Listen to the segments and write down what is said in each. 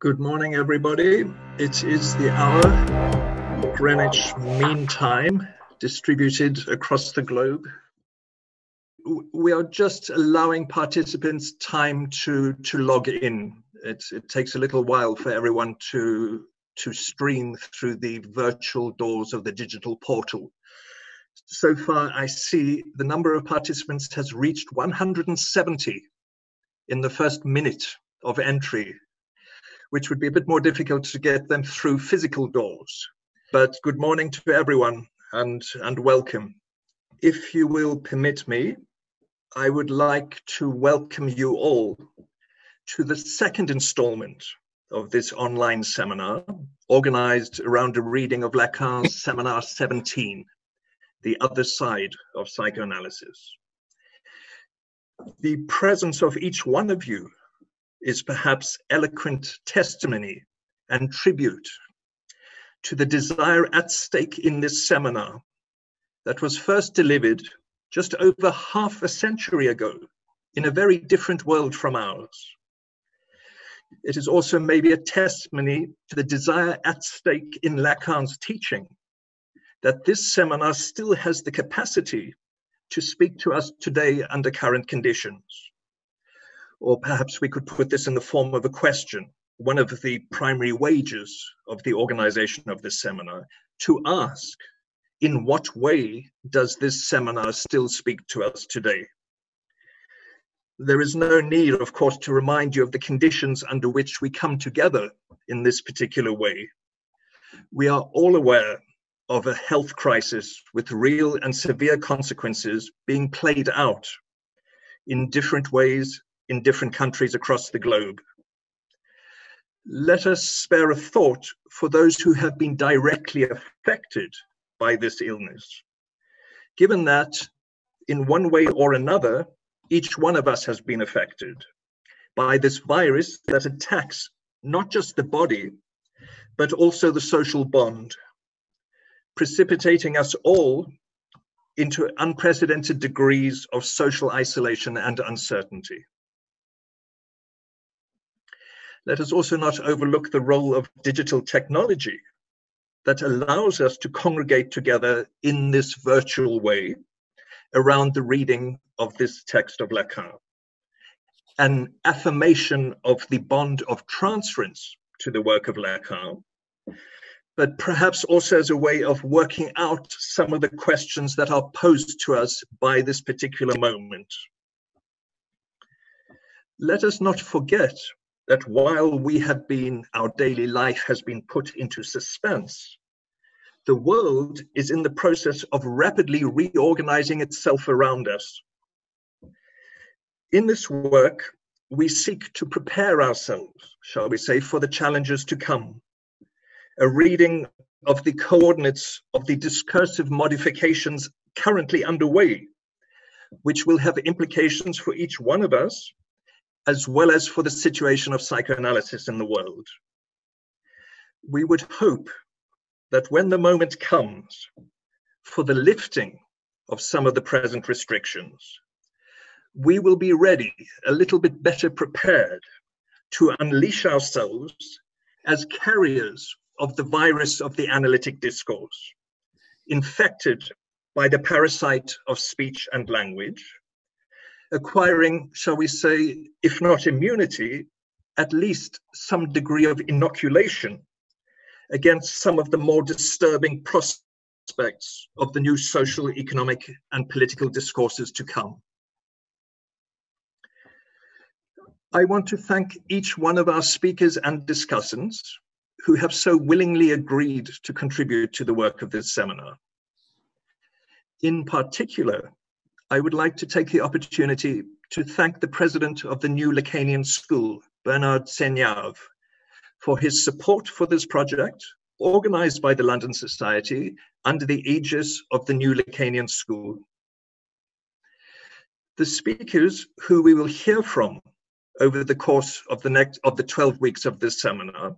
Good morning, everybody. It is the hour, Greenwich Mean Time, distributed across the globe. We are just allowing participants time to, to log in. It, it takes a little while for everyone to, to stream through the virtual doors of the digital portal. So far, I see the number of participants has reached 170 in the first minute of entry which would be a bit more difficult to get them through physical doors. But good morning to everyone and, and welcome. If you will permit me, I would like to welcome you all to the second installment of this online seminar, organized around a reading of Lacan's Seminar 17, The Other Side of Psychoanalysis. The presence of each one of you is perhaps eloquent testimony and tribute to the desire at stake in this seminar that was first delivered just over half a century ago in a very different world from ours. It is also maybe a testimony to the desire at stake in Lacan's teaching that this seminar still has the capacity to speak to us today under current conditions. Or perhaps we could put this in the form of a question, one of the primary wages of the organization of this seminar, to ask, in what way does this seminar still speak to us today? There is no need, of course, to remind you of the conditions under which we come together in this particular way. We are all aware of a health crisis with real and severe consequences being played out in different ways in different countries across the globe. Let us spare a thought for those who have been directly affected by this illness. Given that, in one way or another, each one of us has been affected by this virus that attacks not just the body, but also the social bond, precipitating us all into unprecedented degrees of social isolation and uncertainty. Let us also not overlook the role of digital technology that allows us to congregate together in this virtual way around the reading of this text of Lacan. An affirmation of the bond of transference to the work of Lacan, but perhaps also as a way of working out some of the questions that are posed to us by this particular moment. Let us not forget that while we have been, our daily life has been put into suspense, the world is in the process of rapidly reorganizing itself around us. In this work, we seek to prepare ourselves, shall we say, for the challenges to come. A reading of the coordinates of the discursive modifications currently underway, which will have implications for each one of us as well as for the situation of psychoanalysis in the world. We would hope that when the moment comes for the lifting of some of the present restrictions, we will be ready, a little bit better prepared to unleash ourselves as carriers of the virus of the analytic discourse, infected by the parasite of speech and language, acquiring, shall we say, if not immunity, at least some degree of inoculation against some of the more disturbing prospects of the new social, economic, and political discourses to come. I want to thank each one of our speakers and discussants who have so willingly agreed to contribute to the work of this seminar. In particular, I would like to take the opportunity to thank the president of the New Lacanian School, Bernard Seynhaeve, for his support for this project, organized by the London Society under the aegis of the New Lacanian School. The speakers who we will hear from over the course of the next of the 12 weeks of this seminar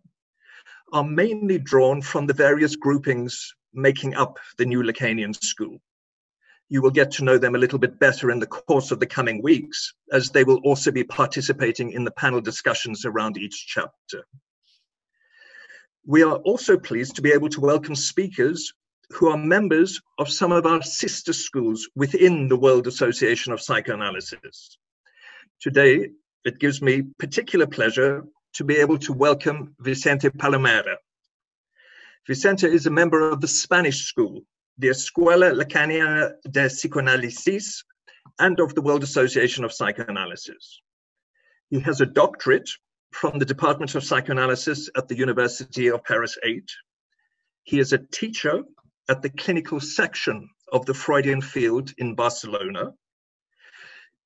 are mainly drawn from the various groupings making up the New Lacanian School you will get to know them a little bit better in the course of the coming weeks, as they will also be participating in the panel discussions around each chapter. We are also pleased to be able to welcome speakers who are members of some of our sister schools within the World Association of Psychoanalysis. Today, it gives me particular pleasure to be able to welcome Vicente Palomera. Vicente is a member of the Spanish school, the Escuela Lacaniana de Psicoanálisis, and of the World Association of Psychoanalysis. He has a doctorate from the Department of Psychoanalysis at the University of Paris 8. He is a teacher at the clinical section of the Freudian field in Barcelona.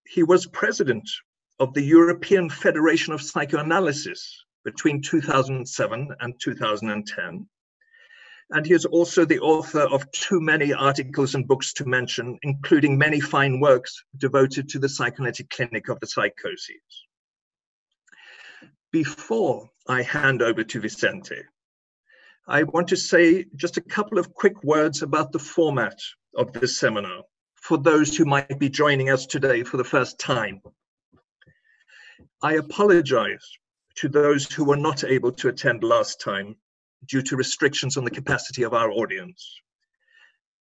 He was president of the European Federation of Psychoanalysis between 2007 and 2010. And he is also the author of too many articles and books to mention, including many fine works devoted to the psychoanalytic clinic of the psychoses. Before I hand over to Vicente, I want to say just a couple of quick words about the format of this seminar for those who might be joining us today for the first time. I apologize to those who were not able to attend last time due to restrictions on the capacity of our audience.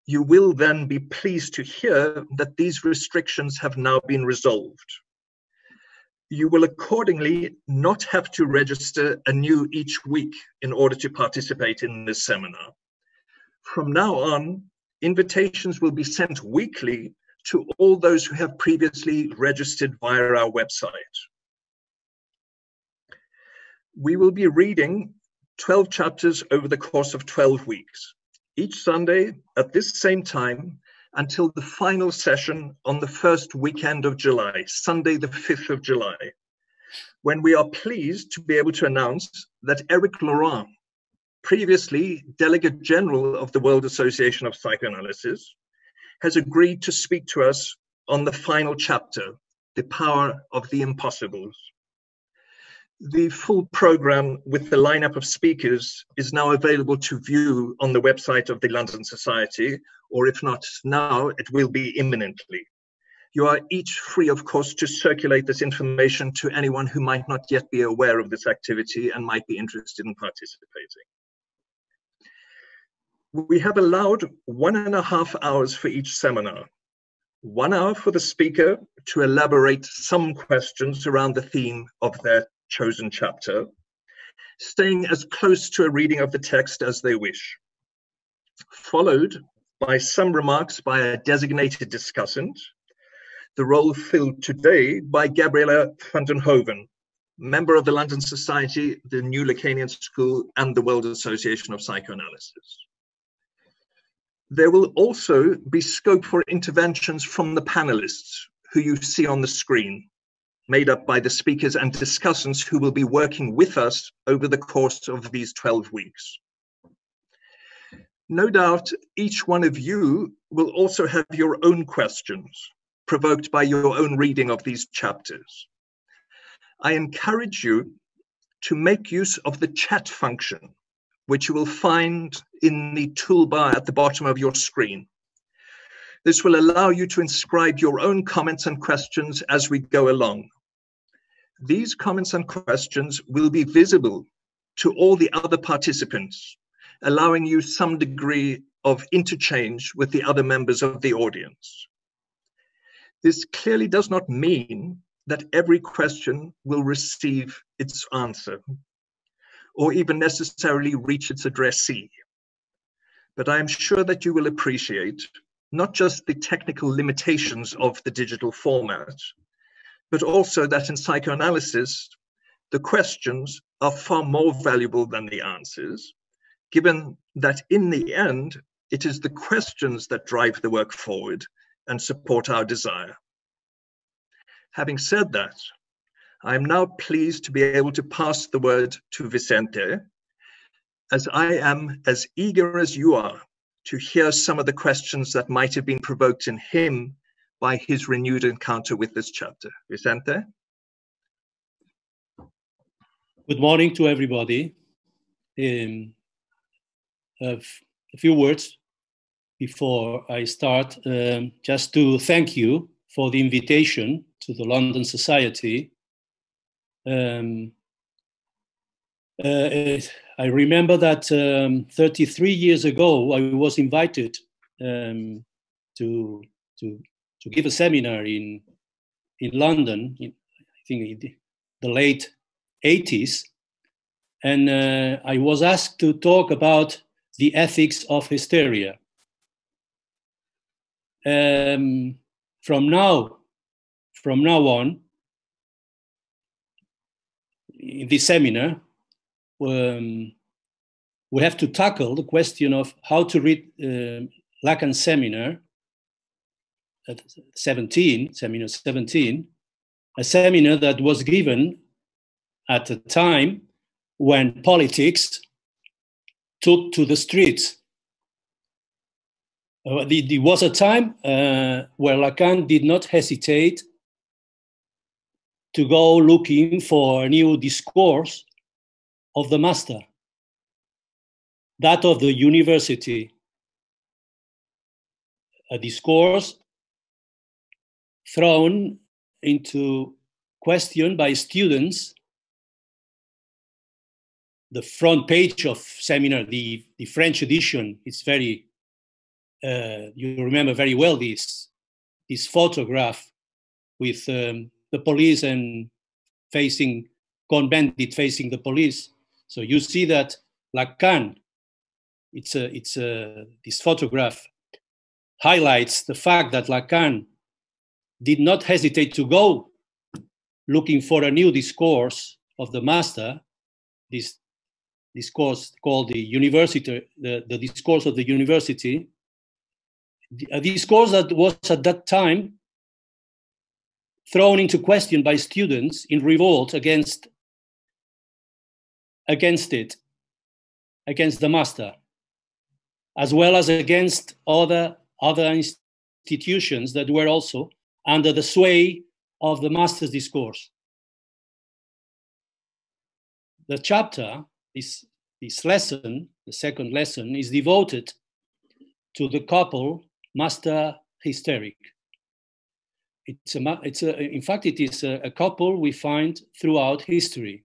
You will then be pleased to hear that these restrictions have now been resolved you will accordingly not have to register anew each week in order to participate in this seminar. From now on, invitations will be sent weekly to all those who have previously registered via our website. We will be reading 12 chapters over the course of 12 weeks. Each Sunday at this same time, until the final session on the first weekend of July, Sunday, the 5th of July, when we are pleased to be able to announce that Eric Laurent, previously Delegate General of the World Association of Psychoanalysis, has agreed to speak to us on the final chapter, The Power of the Impossibles. The full program with the lineup of speakers is now available to view on the website of the London Society, or if not now, it will be imminently. You are each free, of course, to circulate this information to anyone who might not yet be aware of this activity and might be interested in participating. We have allowed one and a half hours for each seminar. One hour for the speaker to elaborate some questions around the theme of their chosen chapter, staying as close to a reading of the text as they wish, followed by some remarks by a designated discussant, the role filled today by Gabriela van den Hoven, member of the London Society, the New Lacanian School, and the World Association of Psychoanalysis. There will also be scope for interventions from the panelists who you see on the screen made up by the speakers and discussants who will be working with us over the course of these 12 weeks. No doubt each one of you will also have your own questions provoked by your own reading of these chapters. I encourage you to make use of the chat function, which you will find in the toolbar at the bottom of your screen. This will allow you to inscribe your own comments and questions as we go along. These comments and questions will be visible to all the other participants, allowing you some degree of interchange with the other members of the audience. This clearly does not mean that every question will receive its answer or even necessarily reach its addressee. But I am sure that you will appreciate not just the technical limitations of the digital format, but also that in psychoanalysis, the questions are far more valuable than the answers, given that in the end, it is the questions that drive the work forward and support our desire. Having said that, I am now pleased to be able to pass the word to Vicente, as I am as eager as you are to hear some of the questions that might have been provoked in him by his renewed encounter with this chapter. Vicente? Good morning to everybody. Um, a few words before I start, um, just to thank you for the invitation to the London Society. Um, uh, I remember that um, 33 years ago, I was invited um, to, to, to give a seminar in, in London, in, I think in the late 80s. And uh, I was asked to talk about the ethics of hysteria. Um, from now, from now on, in this seminar, um, we have to tackle the question of how to read uh, Lacan seminar 17, seminar 17, a seminar that was given at a time when politics took to the streets. Uh, there was a time uh, where Lacan did not hesitate to go looking for a new discourse of the master, that of the university, a discourse thrown into question by students. The front page of seminar, the, the French edition, is very, uh, you remember very well this, this photograph with um, the police and facing Cohn-Bendit facing the police. So you see that Lacan, it's a, it's a, this photograph highlights the fact that Lacan did not hesitate to go looking for a new discourse of the master, this discourse called the university, the, the discourse of the university, a discourse that was at that time thrown into question by students in revolt against against it against the master as well as against other other institutions that were also under the sway of the master's discourse the chapter this this lesson the second lesson is devoted to the couple master hysteric it's a, it's a, in fact, it is a, a couple we find throughout history.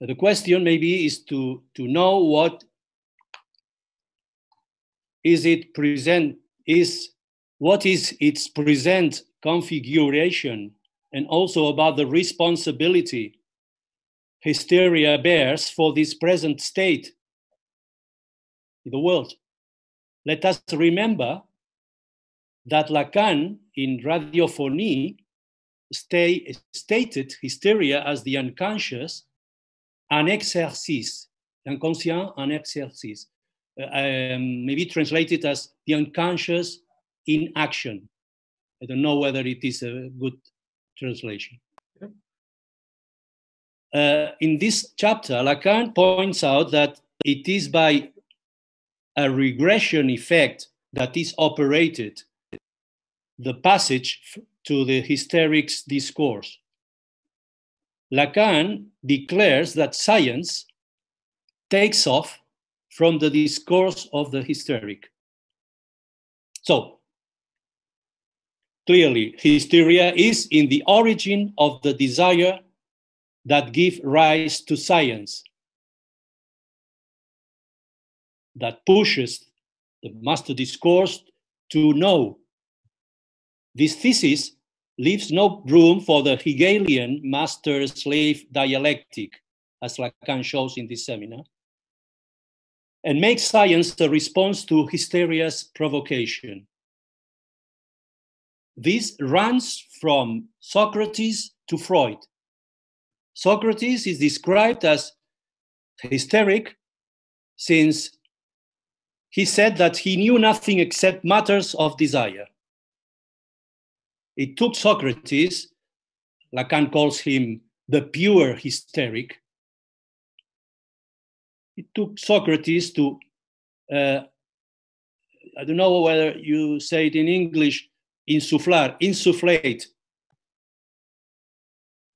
The question maybe is to, to know what is it present, is what is its present configuration, and also about the responsibility hysteria bears for this present state in the world. Let us remember that Lacan in Radiophonie stay, stated hysteria as the unconscious, an inconscient, an exercice, uh, um, maybe translated as the unconscious in action. I don't know whether it is a good translation. Uh, in this chapter, Lacan points out that it is by a regression effect that is operated the passage to the hysterics discourse. Lacan declares that science takes off from the discourse of the hysteric. So, clearly, hysteria is in the origin of the desire that give rise to science, that pushes the master discourse to know this thesis leaves no room for the Hegelian master slave dialectic, as Lacan shows in this seminar, and makes science the response to hysteria's provocation. This runs from Socrates to Freud. Socrates is described as hysteric since he said that he knew nothing except matters of desire. It took Socrates, Lacan calls him the pure hysteric. It took Socrates to, uh, I don't know whether you say it in English, insufflar, insufflate.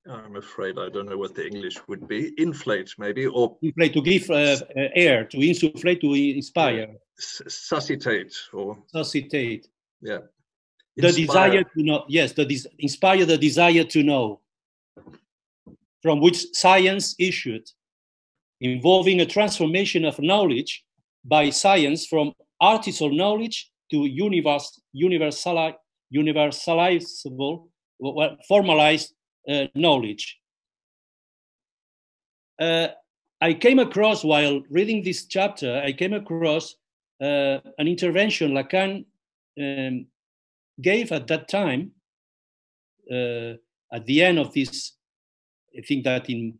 I'm afraid I don't know what the English would be. Inflate, maybe, or inflate to give uh, uh, air, to insufflate, to inspire. Suscitate, or suscitate. Yeah the desire to know yes the des- inspire the desire to know from which science issued, involving a transformation of knowledge by science from artisanal knowledge to universe, universali, universalizable, well, formalized uh, knowledge. Uh, I came across, while reading this chapter, I came across uh, an intervention Lacan um, gave at that time, uh, at the end of this, I think that in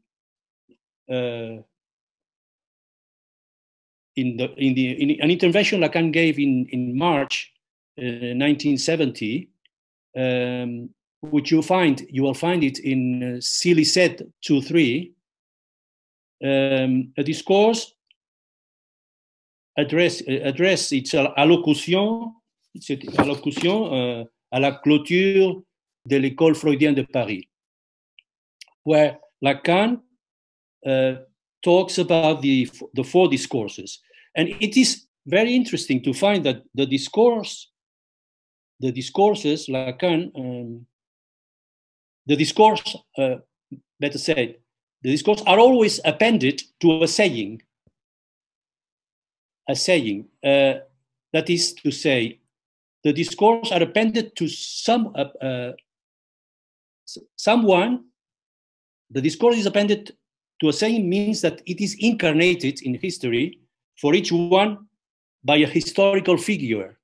uh, in the in the in an intervention Lacan gave in in March 1970, uh, um, which you find you will find it in uh, Scilicet 2.3, um, a discourse address address its allocution cette allocution euh, à la clôture de l'école freudienne de Paris, where Lacan uh, talks about the, the four discourses. And it is very interesting to find that the discourse, the discourses, Lacan, um, the discourse, uh, better said, the discourse are always appended to a saying. A saying. Uh, that is to say, the discourse are appended to some uh, uh, someone. The discourse is appended to a saying means that it is incarnated in history for each one by a historical figure.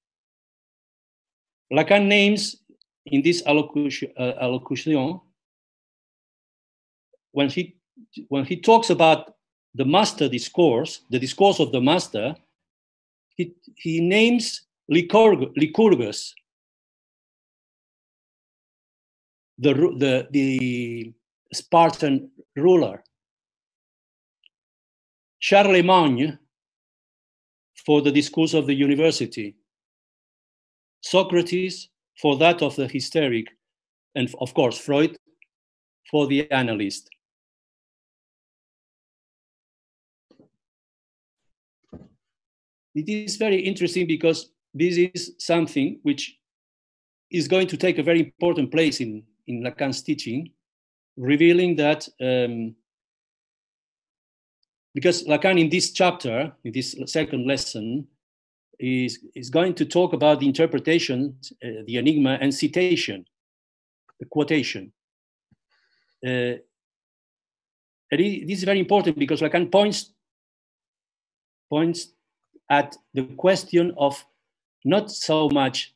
Lacan names in this allocution, uh, allocution when he when he talks about the master discourse, the discourse of the master, he, he names Lycurgus, the, the, the Spartan ruler, Charlemagne for the discourse of the university, Socrates for that of the hysteric, and of course, Freud for the analyst. It is very interesting because this is something which is going to take a very important place in, in Lacan's teaching, revealing that um, because Lacan in this chapter, in this second lesson, is, is going to talk about the interpretation, uh, the enigma, and citation, the quotation. Uh, and it, this is very important because Lacan points points at the question of not so much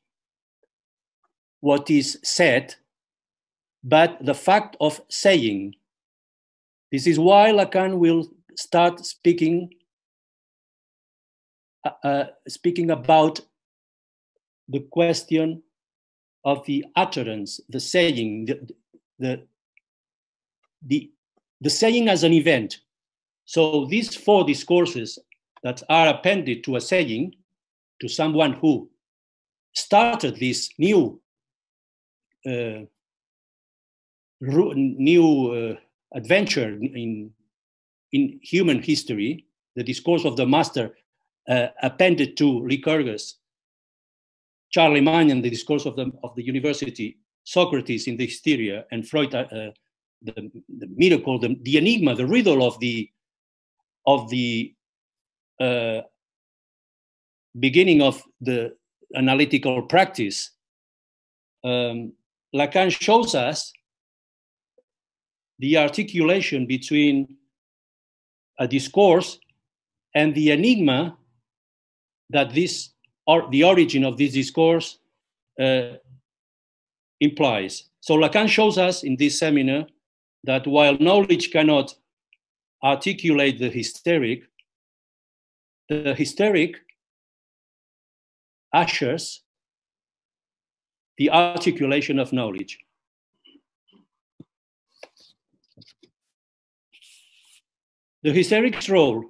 what is said, but the fact of saying. This is why Lacan will start speaking, uh, uh, speaking about the question of the utterance, the saying, the, the, the, the saying as an event. So these four discourses that are appended to a saying to someone who started this new uh, new uh, adventure in in human history, the discourse of the master uh, appended to Lycurgus, Charlemagne and the discourse of the of the university, Socrates in the hysteria, and Freud, uh, the, the miracle, the, the enigma, the riddle of the of the uh, beginning of the analytical practice, um, Lacan shows us the articulation between a discourse and the enigma that this or the origin of this discourse uh, implies. So Lacan shows us in this seminar that while knowledge cannot articulate the hysteric, the hysteric ushers the articulation of knowledge. The hysteric's role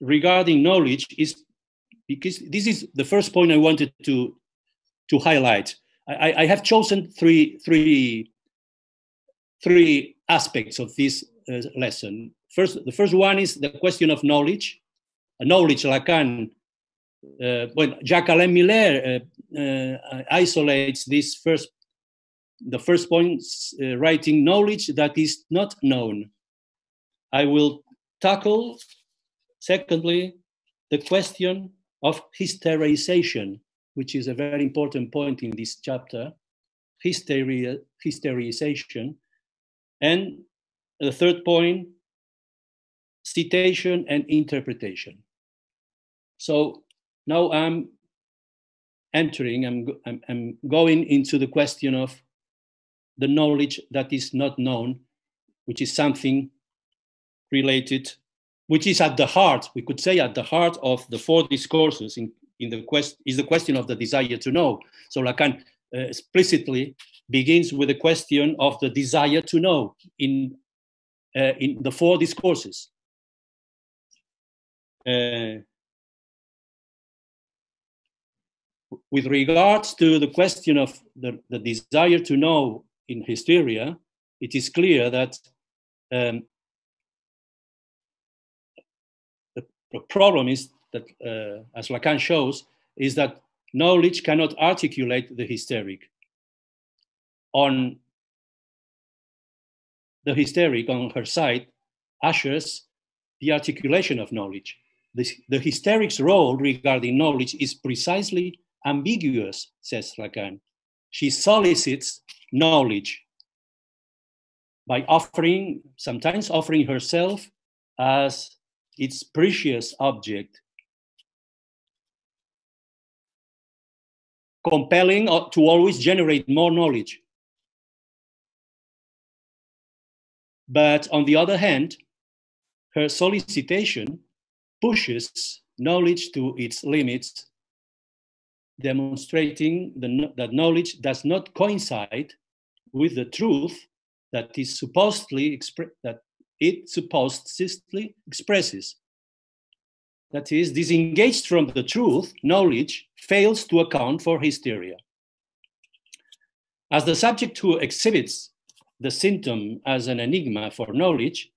regarding knowledge is because this is the first point I wanted to, to highlight. I, I have chosen three, three, three aspects of this uh, lesson. First, the first one is the question of knowledge. knowledge, Lacan uh, well, Jacques Alain Miller uh, uh, isolates this first the first point, uh, writing knowledge that is not known. I will tackle, secondly, the question of hysterization, which is a very important point in this chapter, hysteria, hysterization. And the third point, citation and interpretation. So now I'm entering, I'm, I'm, I'm going into the question of the knowledge that is not known, which is something related, which is at the heart, we could say at the heart of the four discourses in, in the quest is the question of the desire to know. So Lacan uh, explicitly begins with the question of the desire to know in, uh, in the four discourses. Uh, with regards to the question of the, the desire to know in hysteria, it is clear that um, the, problem is that, uh, as Lacan shows, is that knowledge cannot articulate the hysteric. On the hysteric, on her side, ushers the articulation of knowledge. The, the hysteric's role regarding knowledge is precisely ambiguous, says Lacan. She solicits knowledge by offering, sometimes offering herself as its precious object, compelling to always generate more knowledge. But on the other hand, her solicitation pushes knowledge to its limits demonstrating the, that knowledge does not coincide with the truth that is supposedly that it supposedly expresses. That is, disengaged from the truth, knowledge fails to account for hysteria. As the subject who exhibits the symptom as an enigma for knowledge,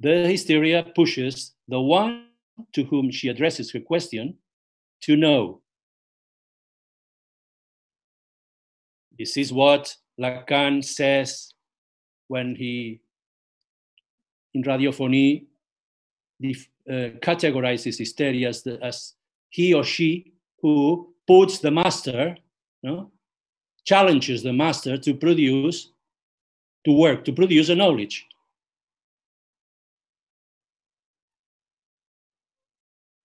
the hysteria pushes the one to whom she addresses her question to know This is what Lacan says when he, in Radiophonie, uh, categorizes hysteria as, the, as, he or she who puts the master, no, challenges the master to produce, to work, to produce a knowledge.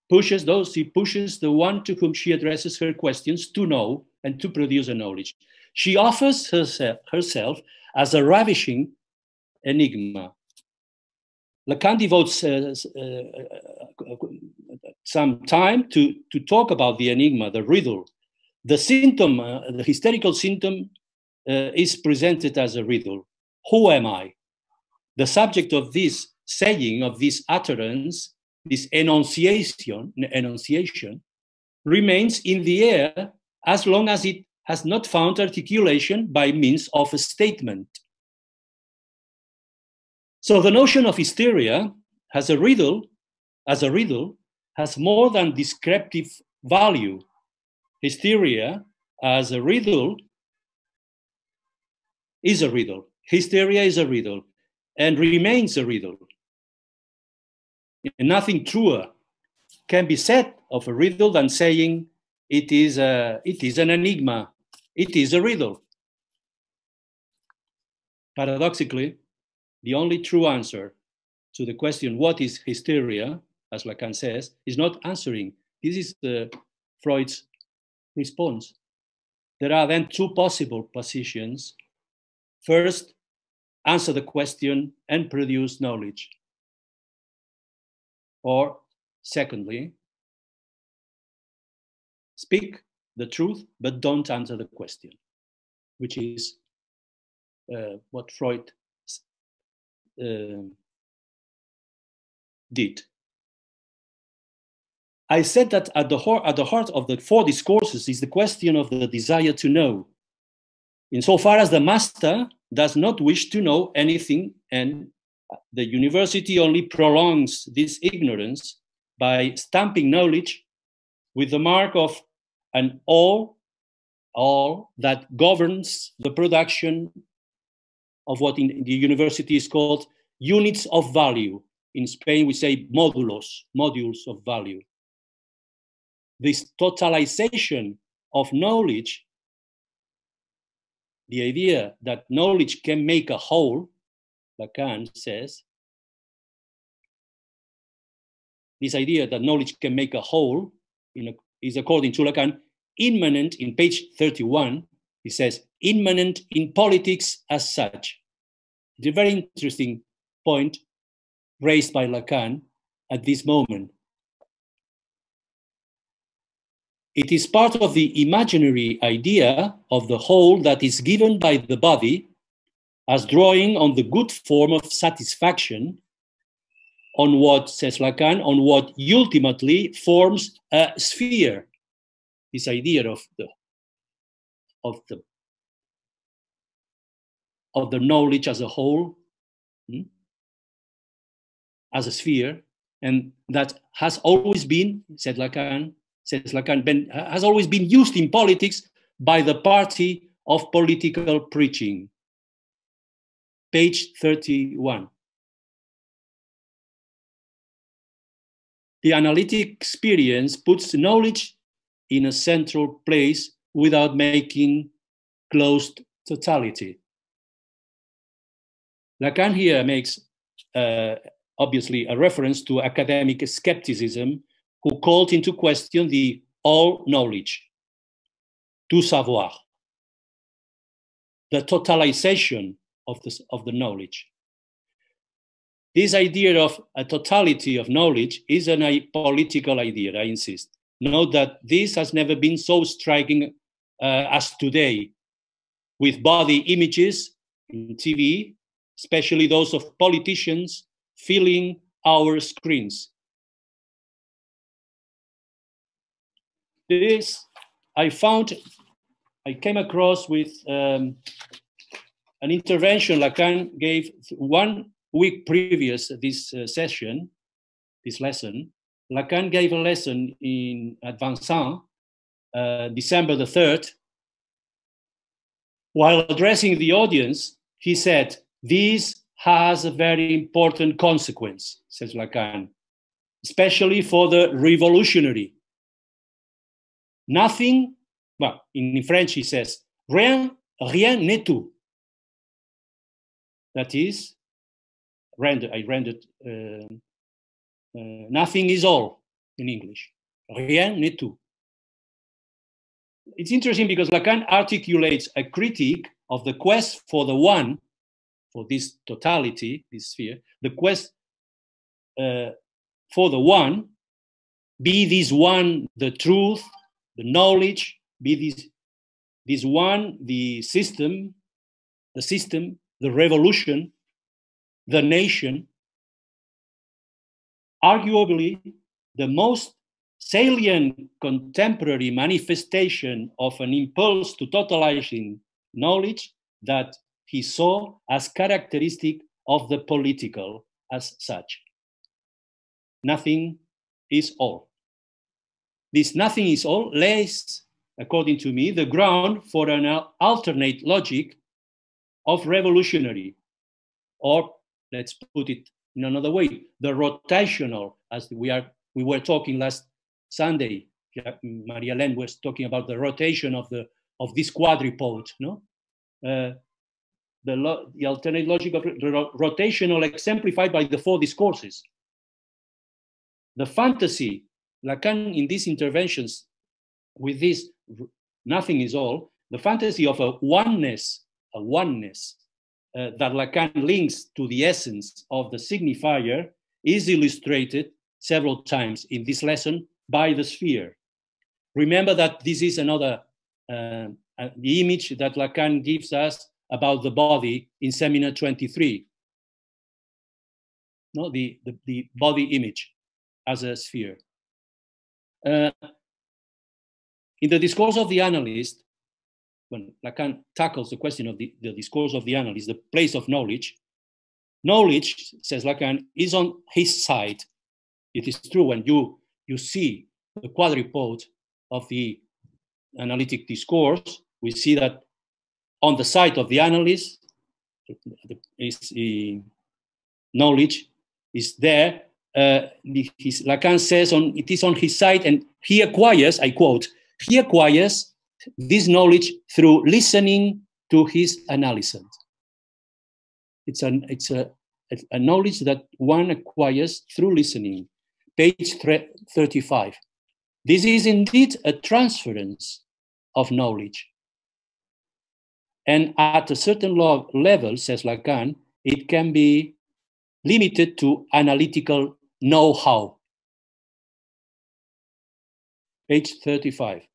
Pushes those, he pushes the one to whom she addresses her questions to know and to produce a knowledge. She offers herself, herself as a ravishing enigma. Lacan devotes uh, uh, some time to, to talk about the enigma, the riddle. The symptom, uh, the hysterical symptom, uh, is presented as a riddle. Who am I? The subject of this saying, of this utterance, this enunciation, enunciation, remains in the air as long as it has not found articulation by means of a statement. So the notion of hysteria has a riddle, as a riddle, has more than descriptive value. Hysteria as a riddle is a riddle. Hysteria is a riddle and remains a riddle. And nothing truer can be said of a riddle than saying it is, a, it is an enigma it is a riddle. Paradoxically, the only true answer to the question, what is hysteria, as Lacan says, is not answering. This is the Freud's response. There are then two possible positions. First, answer the question and produce knowledge. Or, secondly, speak the truth, but don't answer the question, which is uh, what Freud uh, Uh, did. I said that at the, heart, at the heart of the four discourses is the question of the desire to know. Insofar as the master does not wish to know anything, and the university only prolongs this ignorance by stamping knowledge with the mark of an all all that governs the production of what in the university is called units of value. In Spain, we say módulos, modules of value. This totalization of knowledge, the idea that knowledge can make a whole, Lacan says, this idea that knowledge can make a whole a, is, according to Lacan, immanent in page 31. He says, immanent in politics as such. A very interesting point raised by Lacan at this moment. It is part of the imaginary idea of the whole that is given by the body as drawing on the good form of satisfaction on what, says Lacan, on what ultimately forms a sphere. This idea of the of the of the knowledge as a whole, hmm, as a sphere, and that has always been, said Lacan, says Lacan, been, has always been used in politics by the party of political preaching. Page 31. The analytic experience puts knowledge in a central place without making closed totality. Lacan here makes uh, obviously a reference to academic skepticism who called into question the all knowledge, tout savoir, the totalization of, this, of the knowledge. This idea of a totality of knowledge is a political idea, I insist. Note that this has never been so striking uh, as today, with body images in TV, especially those of politicians filling our screens. This I found, I came across with um, an intervention Lacan gave one week previous this uh, session, this lesson, Lacan gave a lesson in at uh, December the 3rd. While addressing the audience, he said, This has a very important consequence, says Lacan, especially for the revolutionary. Nothing, well, in French he says, rien, rien n'est tout. That is, I rendered uh, uh, nothing is all in English. Rien n'est tout. It's interesting because Lacan articulates a critique of the quest for the one, for this totality, this sphere, the quest uh, for the one, be this one the truth, the knowledge, be this, this one the system, the system, the revolution, the nation, arguably the most salient contemporary manifestation of an impulse to totalizing knowledge that he saw as characteristic of the political as such. Nothing is all. This nothing is all lays, according to me, the ground for an alternate logic of revolutionary or let's put it in another way, the rotational, as we are we were talking last Sunday, Maria Len was talking about the rotation of the of this quadrupode, no? Uh, the, lo- the alternate logic of ro- rotational exemplified by the four discourses. The fantasy, Lacan in these interventions, with this nothing is all, the fantasy of a oneness, a oneness uh, that Lacan links to the essence of the signifier is illustrated several times in this lesson by the sphere. Remember that this is another uh, uh, the image that Lacan gives us about the body in seminar 23. No, the, the, the body image as a sphere. Uh, in the discourse of the analyst, when Lacan tackles the question of the, the discourse of the analyst, the place of knowledge, knowledge, says Lacan, is on his side. It is true when you, you see the quadrupode of the analytic discourse, we see that on the side of the analyst, his knowledge is there. Uh, his, Lacan says on it is on his side, and he acquires. I quote: he acquires this knowledge through listening to his analysis. It's an it's a, a knowledge that one acquires through listening. Page 35. This is indeed a transference of knowledge. And at a certain level, says Lacan, it can be limited to analytical know how. Page 35.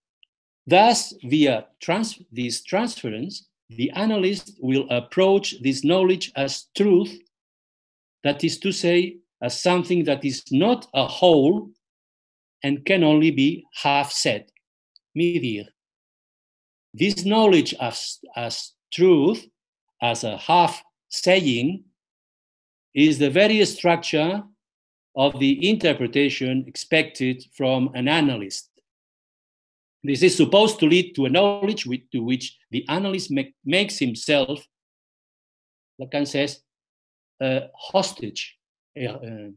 Thus, via trans- this transference, the analyst will approach this knowledge as truth, that is to say, as something that is not a whole and can only be half said. Mi-dire. This knowledge as, as truth, as a half saying, is the very structure of the interpretation expected from an analyst. This is supposed to lead to a knowledge with, to which the analyst make, makes himself, Lacan says, a hostage, a,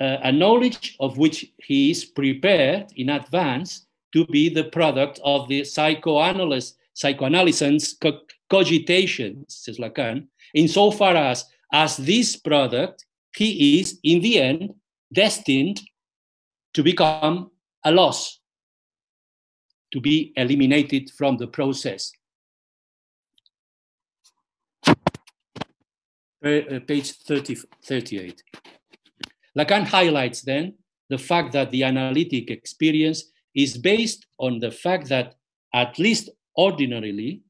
uh, a knowledge of which he is prepared in advance to be the product of the psychoanalyst, psychoanalysis co- cogitation, says Lacan, insofar as, as this product, he is in the end destined to become a loss to be eliminated from the process. Uh, page 30, 38. Lacan highlights then the fact that the analytic experience is based on the fact that, at least ordinarily,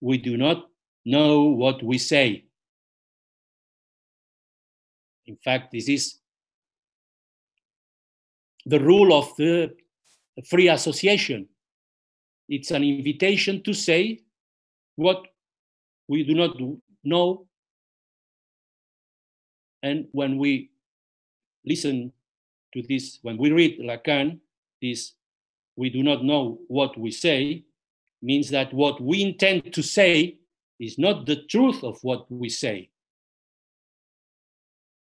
we do not know what we say. In fact, this is the rule of the free association it's an invitation to say what we do not know. And when we listen to this, when we read Lacan, this we do not know what we say means that what we intend to say is not the truth of what we say.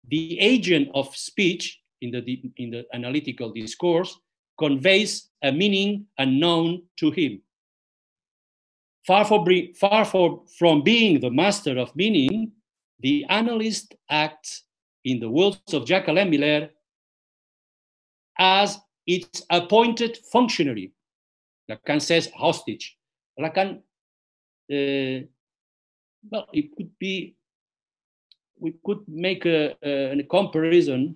The agent of speech in the, in the analytical discourse conveys a meaning unknown to him. Far, for, far for, from being the master of meaning, the analyst acts, in the words of Jacques-Alain Miller, as its appointed functionary. Lacan says hostage. Lacan, uh, well, it could be, we could make a, a, a comparison,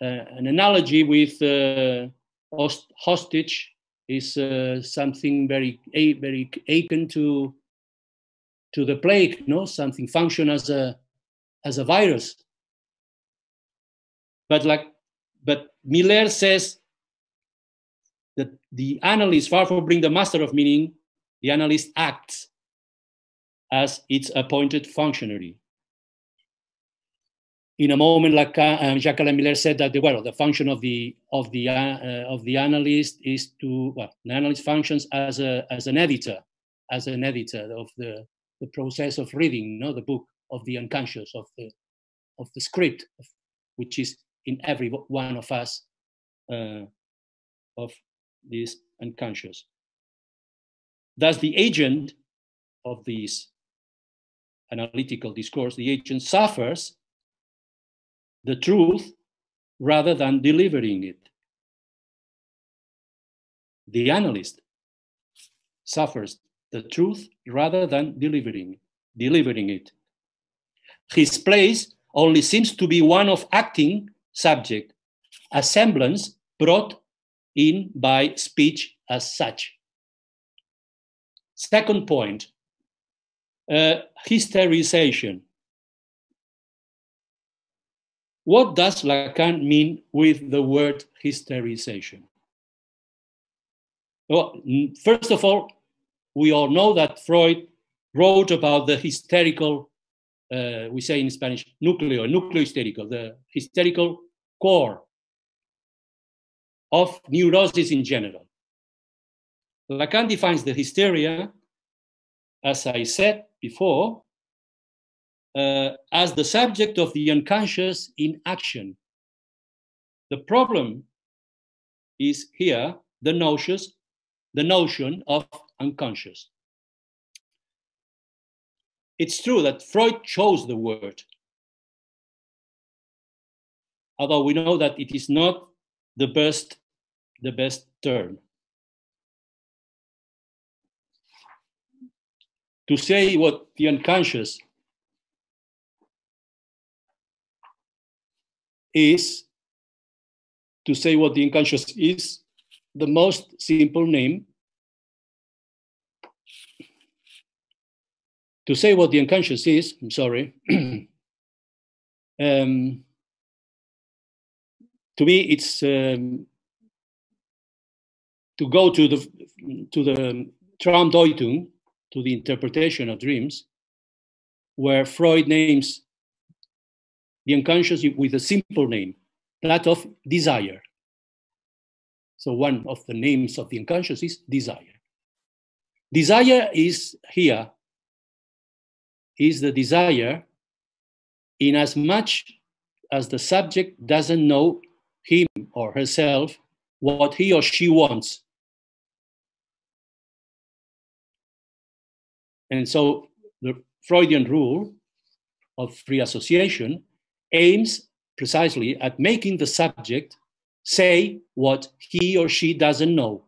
uh, an analogy with uh, host, hostage is uh, something very very akin to to the plague no something function as a as a virus but like but miller says that the analyst far from being the master of meaning the analyst acts as its appointed functionary. In a moment like uh, um, Jacques Alain Miller said that the, well, the function of the of the uh, uh, of the analyst is to well, the analyst functions as a as an editor, as an editor of the the process of reading, you know, the book of the unconscious of the of the script, which is in every one of us uh, of this unconscious. Thus, the agent of this analytical discourse, the agent suffers the truth rather than delivering it. The analyst suffers the truth rather than delivering, delivering it. His place only seems to be one of acting subject, a semblance brought in by speech as such. Second point, uh, hysterization. What does Lacan mean with the word hysterization? Well, first of all, we all know that Freud wrote about the hysterical, uh, we say in Spanish, nucleo, nucleo hysterical, the hysterical core of neurosis in general. Lacan defines the hysteria, as I said before, uh, as the subject of the unconscious in action. The problem is here the notions, the notion of unconscious. It's true that Freud chose the word, although we know that it is not the best, the best term. To say what the unconscious is, to say what the unconscious is, the most simple name to say what the unconscious is, I'm sorry, um, to me, it's um, to go to the to the Traumdeutung, to the interpretation of dreams, where Freud names the unconscious with a simple name, that of desire. So one of the names of the unconscious is desire. Desire is here is the desire in as much as the subject doesn't know him or herself what he or she wants. And so the Freudian rule of free association aims precisely at making the subject say what he or she doesn't know.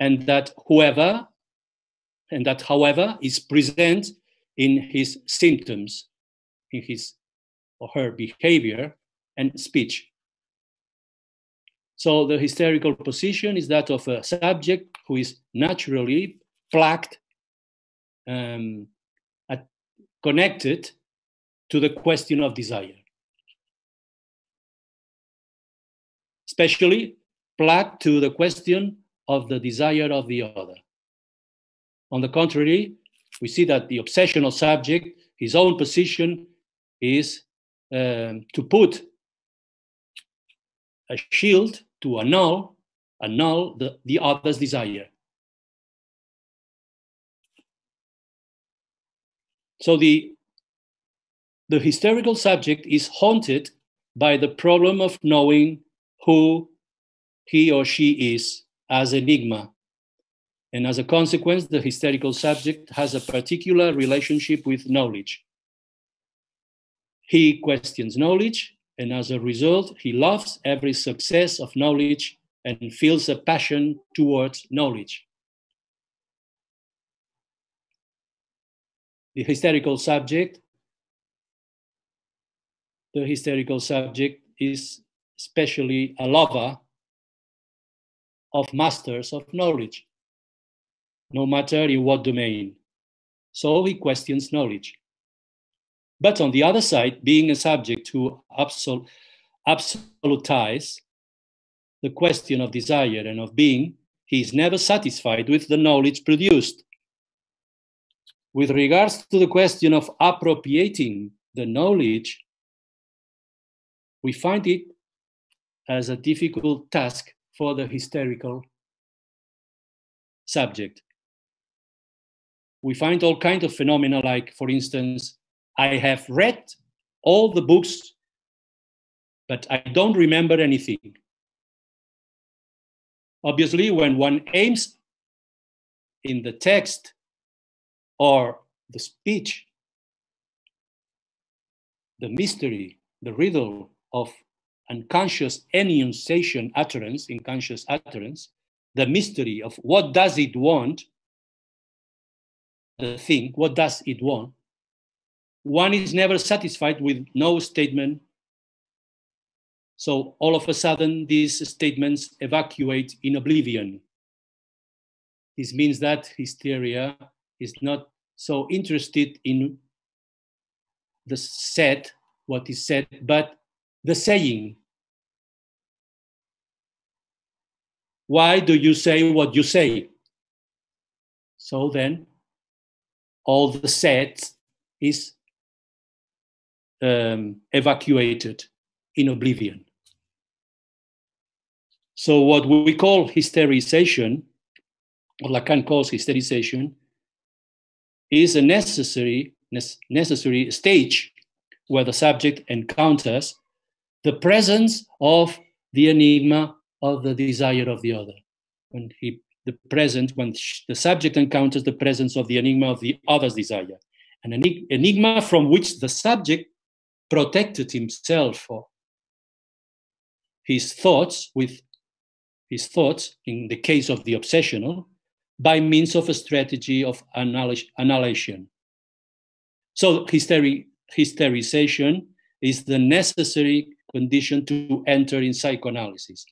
And that whoever and that, however, is present in his symptoms, in his or her behavior and speech. So the hysterical position is that of a subject who is naturally plugged, um, at, connected to the question of desire. Especially plugged to the question of the desire of the other. On the contrary, we see that the obsessional subject, his own position is um, to put a shield to annul, annul the, the other's desire. So the, the hysterical subject is haunted by the problem of knowing who he or she is as enigma and as a consequence, the hysterical subject has a particular relationship with knowledge. He questions knowledge, and as a result, he loves every success of knowledge and feels a passion towards knowledge. The hysterical subject, the hysterical subject is especially a lover of masters of knowledge no matter in what domain. So he questions knowledge. But on the other side, being a subject who absol- absolutize the question of desire and of being, he is never satisfied with the knowledge produced. With regards to the question of appropriating the knowledge, we find it as a difficult task for the hysterical subject we find all kinds of phenomena like for instance i have read all the books but i don't remember anything obviously when one aims in the text or the speech the mystery the riddle of unconscious enunciation utterance unconscious utterance the mystery of what does it want the thing, what does it want? One is never satisfied with no statement. So all of a sudden, these statements evacuate in oblivion. This means that hysteria is not so interested in the said, what is said, but the saying. Why do you say what you say? So then, all the said is um, evacuated in oblivion. So what we call hysterization, or Lacan calls hysterization, is a necessary, necessary stage where the subject encounters the presence of the enigma of the desire of the other. When he, the present, when the subject encounters the presence of the enigma of the other's desire, an enigma from which the subject protected himself or his thoughts with his thoughts in the case of the obsessional by means of a strategy of annihilation. So hysteri- hysterization is the necessary condition to enter in psychoanalysis,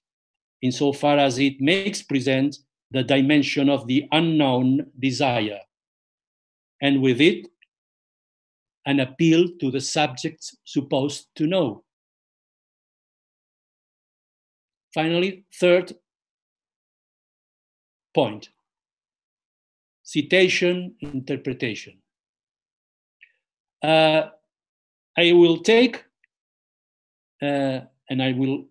insofar as it makes present the dimension of the unknown desire, and with it, an appeal to the subjects supposed to know. Finally, third point citation interpretation. Uh, I will take uh, and I will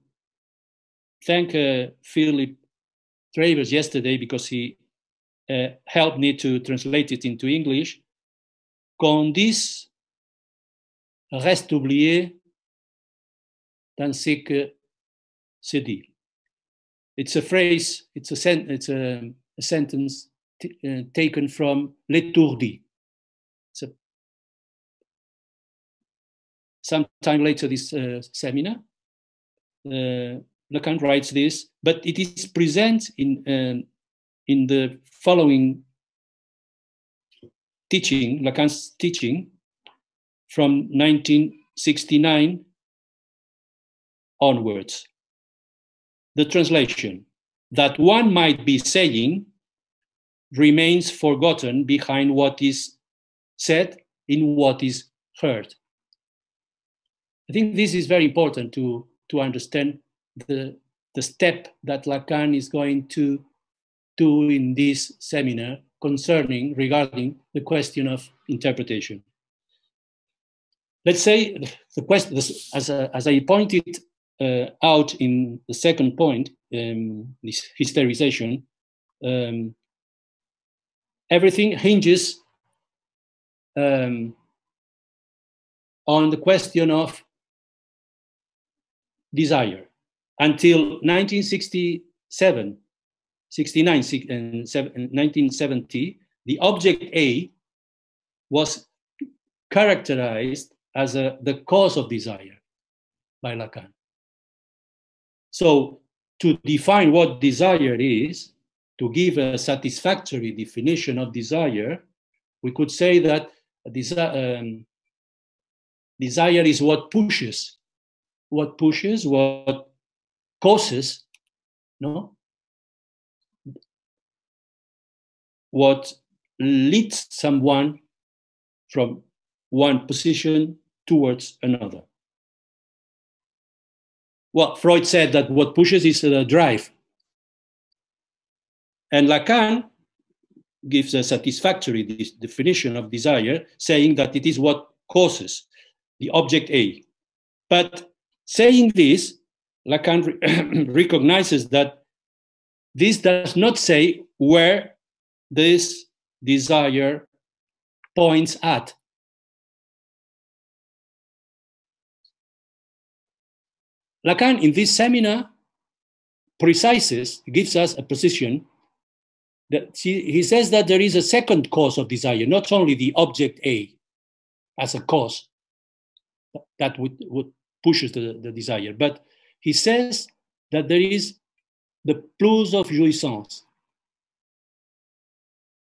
thank uh, Philip Travers yesterday because he uh, helped me to translate it into English. Qu'on dise reste oublié dans ce que se dit. It's a phrase, it's a, sen- it's a, a sentence uh, taken from a sometime later this uh, seminar. Uh, Lacan writes this, but it is present in, um, in the following teaching, Lacan's teaching from 1969 onwards. The translation that one might be saying remains forgotten behind what is said in what is heard. I think this is very important to, to understand the, the step that Lacan is going to do in this seminar concerning, regarding the question of interpretation. Let's say the question, as, a, as I pointed uh, out in the second point, um, this hysterization, um, everything hinges um, on the question of desire. Until 1967, 69, and 1970, the object A was characterized as a, the cause of desire by Lacan. So, to define what desire is, to give a satisfactory definition of desire, we could say that desi- um, desire is what pushes what pushes, what causes, no? What leads someone from one position towards another. Well, Freud said that what pushes is the drive. And Lacan gives a satisfactory definition of desire, saying that it is what causes the object A. But Saying this, Lacan recognizes that this does not say where this desire points at. Lacan, in this seminar, precises, gives us a position that he, he says that there is a second cause of desire, not only the object A as a cause that would, would pushes the, the desire. But he says that there is the plus of jouissance,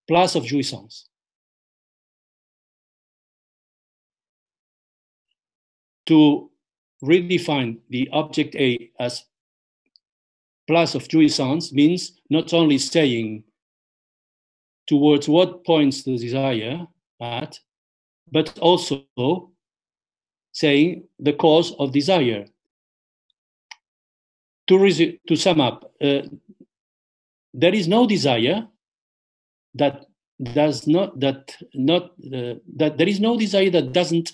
plus of jouissance. To redefine the object A as plus of jouissance means not only saying towards what points the desire at, but also saying the cause of desire. To, to sum up, uh, there is no desire that does not that not uh, that there is no desire that doesn't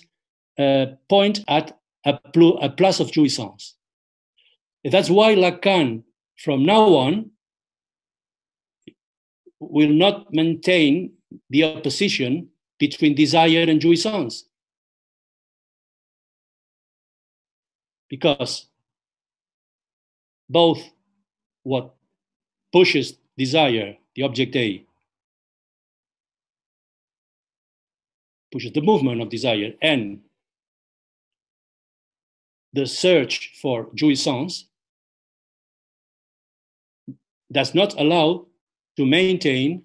uh, point at a, pl- a plus of jouissance. That's why Lacan from now on, will not maintain the opposition between desire and jouissance. Because both what pushes desire, the object A, pushes the movement of desire, and the search for jouissance does not allow to maintain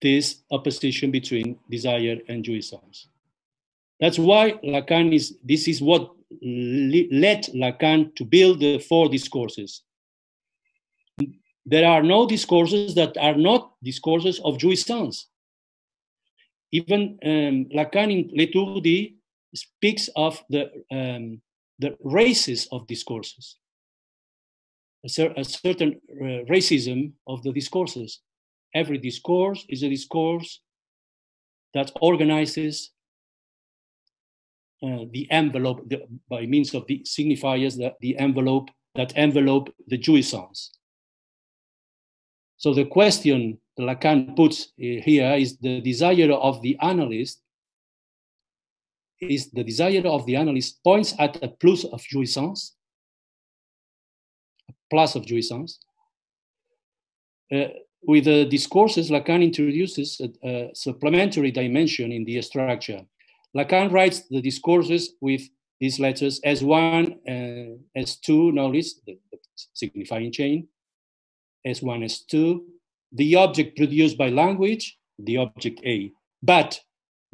this opposition between desire and jouissance. That's why Lacan is, this is what led Lacan to build the four discourses. There are no discourses that are not discourses of jouissance. Even um, Lacan in L'Étourdit speaks of the, um, the races of discourses, a, cer a certain uh, racism of the discourses. Every discourse is a discourse that organizes uh, the envelope the, by means of the signifiers that the envelope that envelope the jouissance. So the question Lacan puts uh, here is the desire of the analyst is the desire of the analyst points at a plus of jouissance, a plus of jouissance. Uh, with the discourses, Lacan introduces a, a, supplementary dimension in the structure. Lacan writes the discourses with these letters S1, uh, S2, notice the, the signifying chain, S1, S2, the object produced by language, the object A. But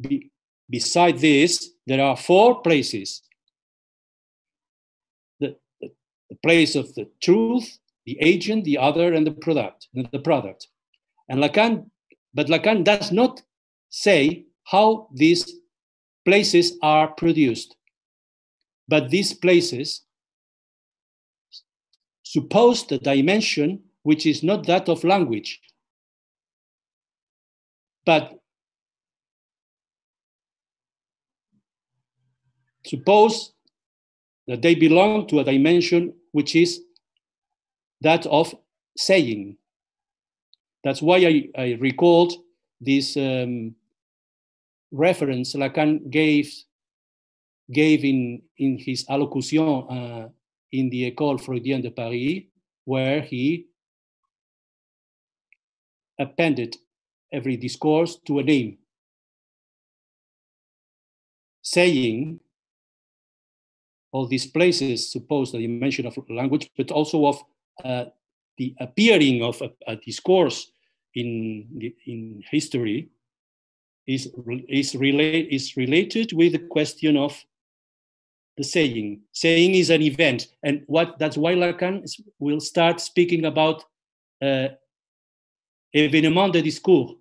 be, beside this, there are four places. The, the, the, place of the truth, the agent, the other, and the product, the product. And Lacan, but Lacan does not say how these places are produced. But these places suppose the dimension which is not that of language, but suppose that they belong to a dimension which is that of saying. That's why I, I recalled this um, reference Lacan gave, gave in, in his allocution uh, in the École Freudienne de Paris, where he appended every discourse to a name, saying all these places suppose the dimension of language, but also of uh, the appearing of a, a discourse in, in history is, is, relate, is related with the question of the saying. Saying is an event, and what that's why Lacan will start speaking about uh, événement de discours,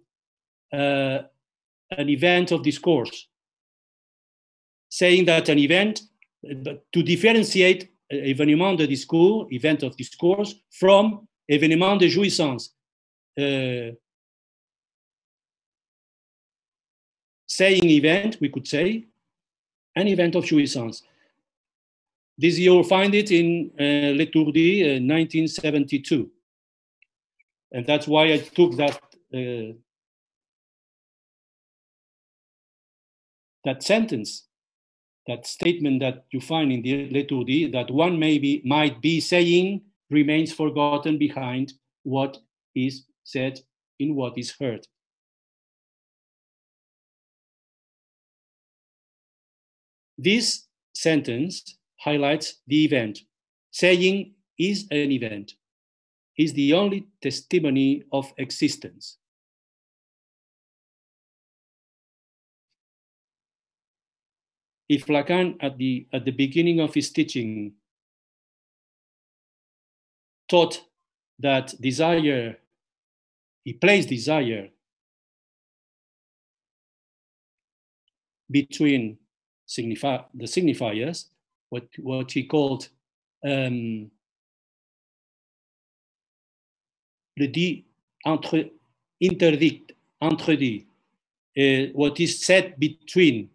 uh, an event of discourse, saying that an event, to differentiate événement de discours, event of discourse, from événement de jouissance. Uh, saying event, we could say, an event of jouissance. This you'll find it in uh, L'Étourdit, uh, 1972 and that's why I took that uh, that sentence, that statement that you find in the L'Étourdit, that one maybe might be saying remains forgotten behind what is said in what is heard. This sentence highlights the event. Saying is an event is the only testimony of existence. If Lacan at the, at the beginning of his teaching taught that desire, he placed desire between signify, the signifiers, what, what he called um, le dit entre interdict, interdit, uh, what is said between.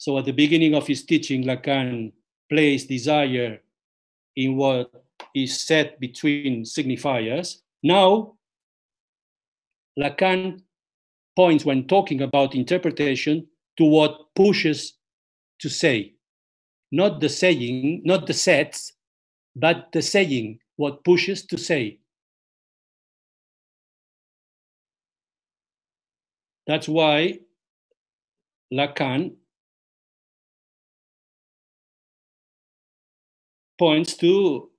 So at the beginning of his teaching, Lacan placed desire in what is said between signifiers. Now, Lacan points when talking about interpretation to what pushes to say, not the saying, not the sets, but the saying, what pushes to say. That's why Lacan points to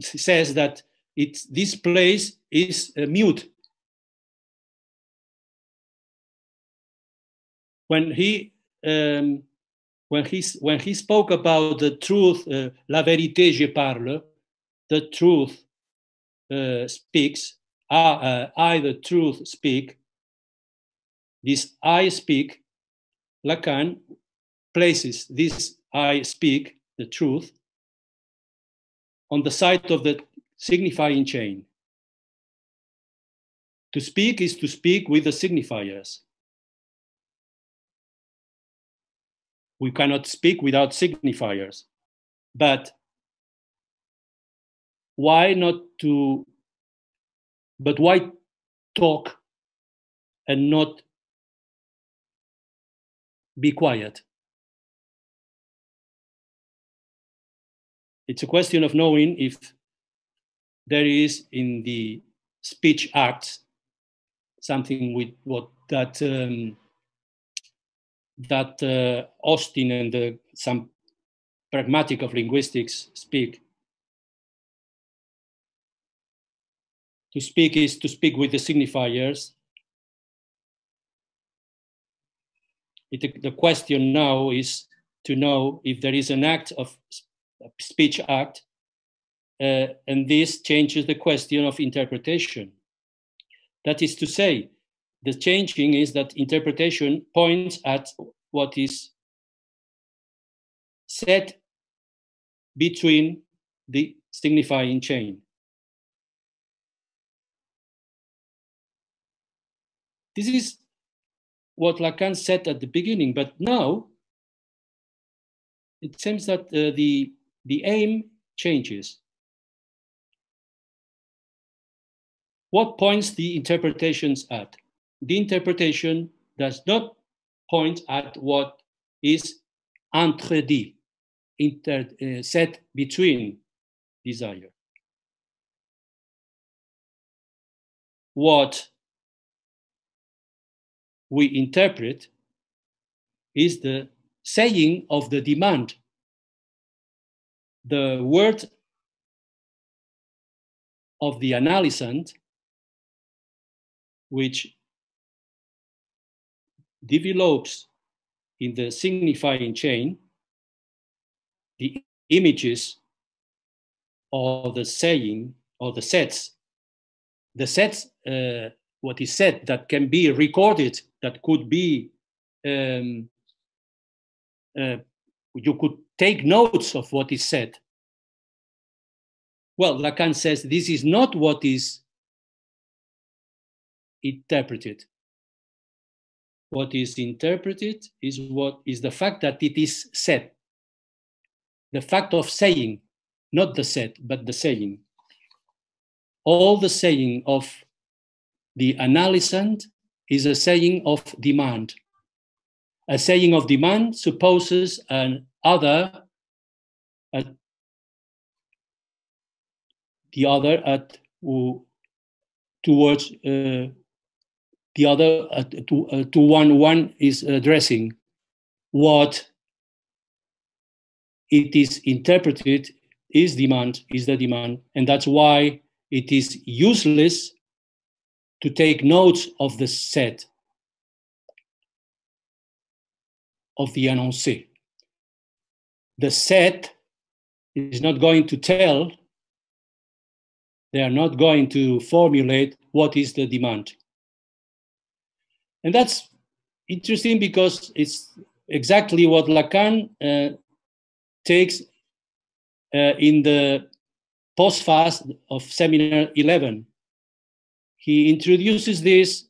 says that it's this place is uh, mute. When he um, when he when he spoke about the truth uh, la vérité je parle the truth uh, speaks uh, I the truth speak this I speak Lacan places this I speak the truth on the side of the signifying chain. To speak is to speak with the signifiers. We cannot speak without signifiers. But why not to, but why talk and not be quiet? It's a question of knowing if there is in the speech acts something with what that um, that uh, Austin and the, some pragmatic of linguistics speak. To speak is to speak with the signifiers. It, the question now is to know if there is an act of speech act, uh, and this changes the question of interpretation. That is to say, the changing is that interpretation points at what is set between the signifying chain. This is what Lacan said at the beginning, but now it seems that uh, the the aim changes. What points the interpretations at? The interpretation does not point at what is entredit, inter, uh, set between desire. What we interpret is the saying of the demand the word of the analysand, which develops in the signifying chain the images or the saying or the sets, the sets, uh, what is said that can be recorded, that could be, um, uh, you could take notes of what is said. Well, Lacan says this is not what is interpreted. What is interpreted is what is the fact that it is said. The fact of saying, not the said, but the saying. All the saying of the analysand is a saying of demand. A saying of demand supposes an other at the other at towards uh, the other uh, to, uh, to one one is addressing what it is interpreted is demand is the demand. And that's why it is useless to take notes of the set of the énoncé the set is not going to tell, they are not going to formulate what is the demand. And that's interesting because it's exactly what Lacan uh, takes uh, in the postface of seminar 11. He introduces this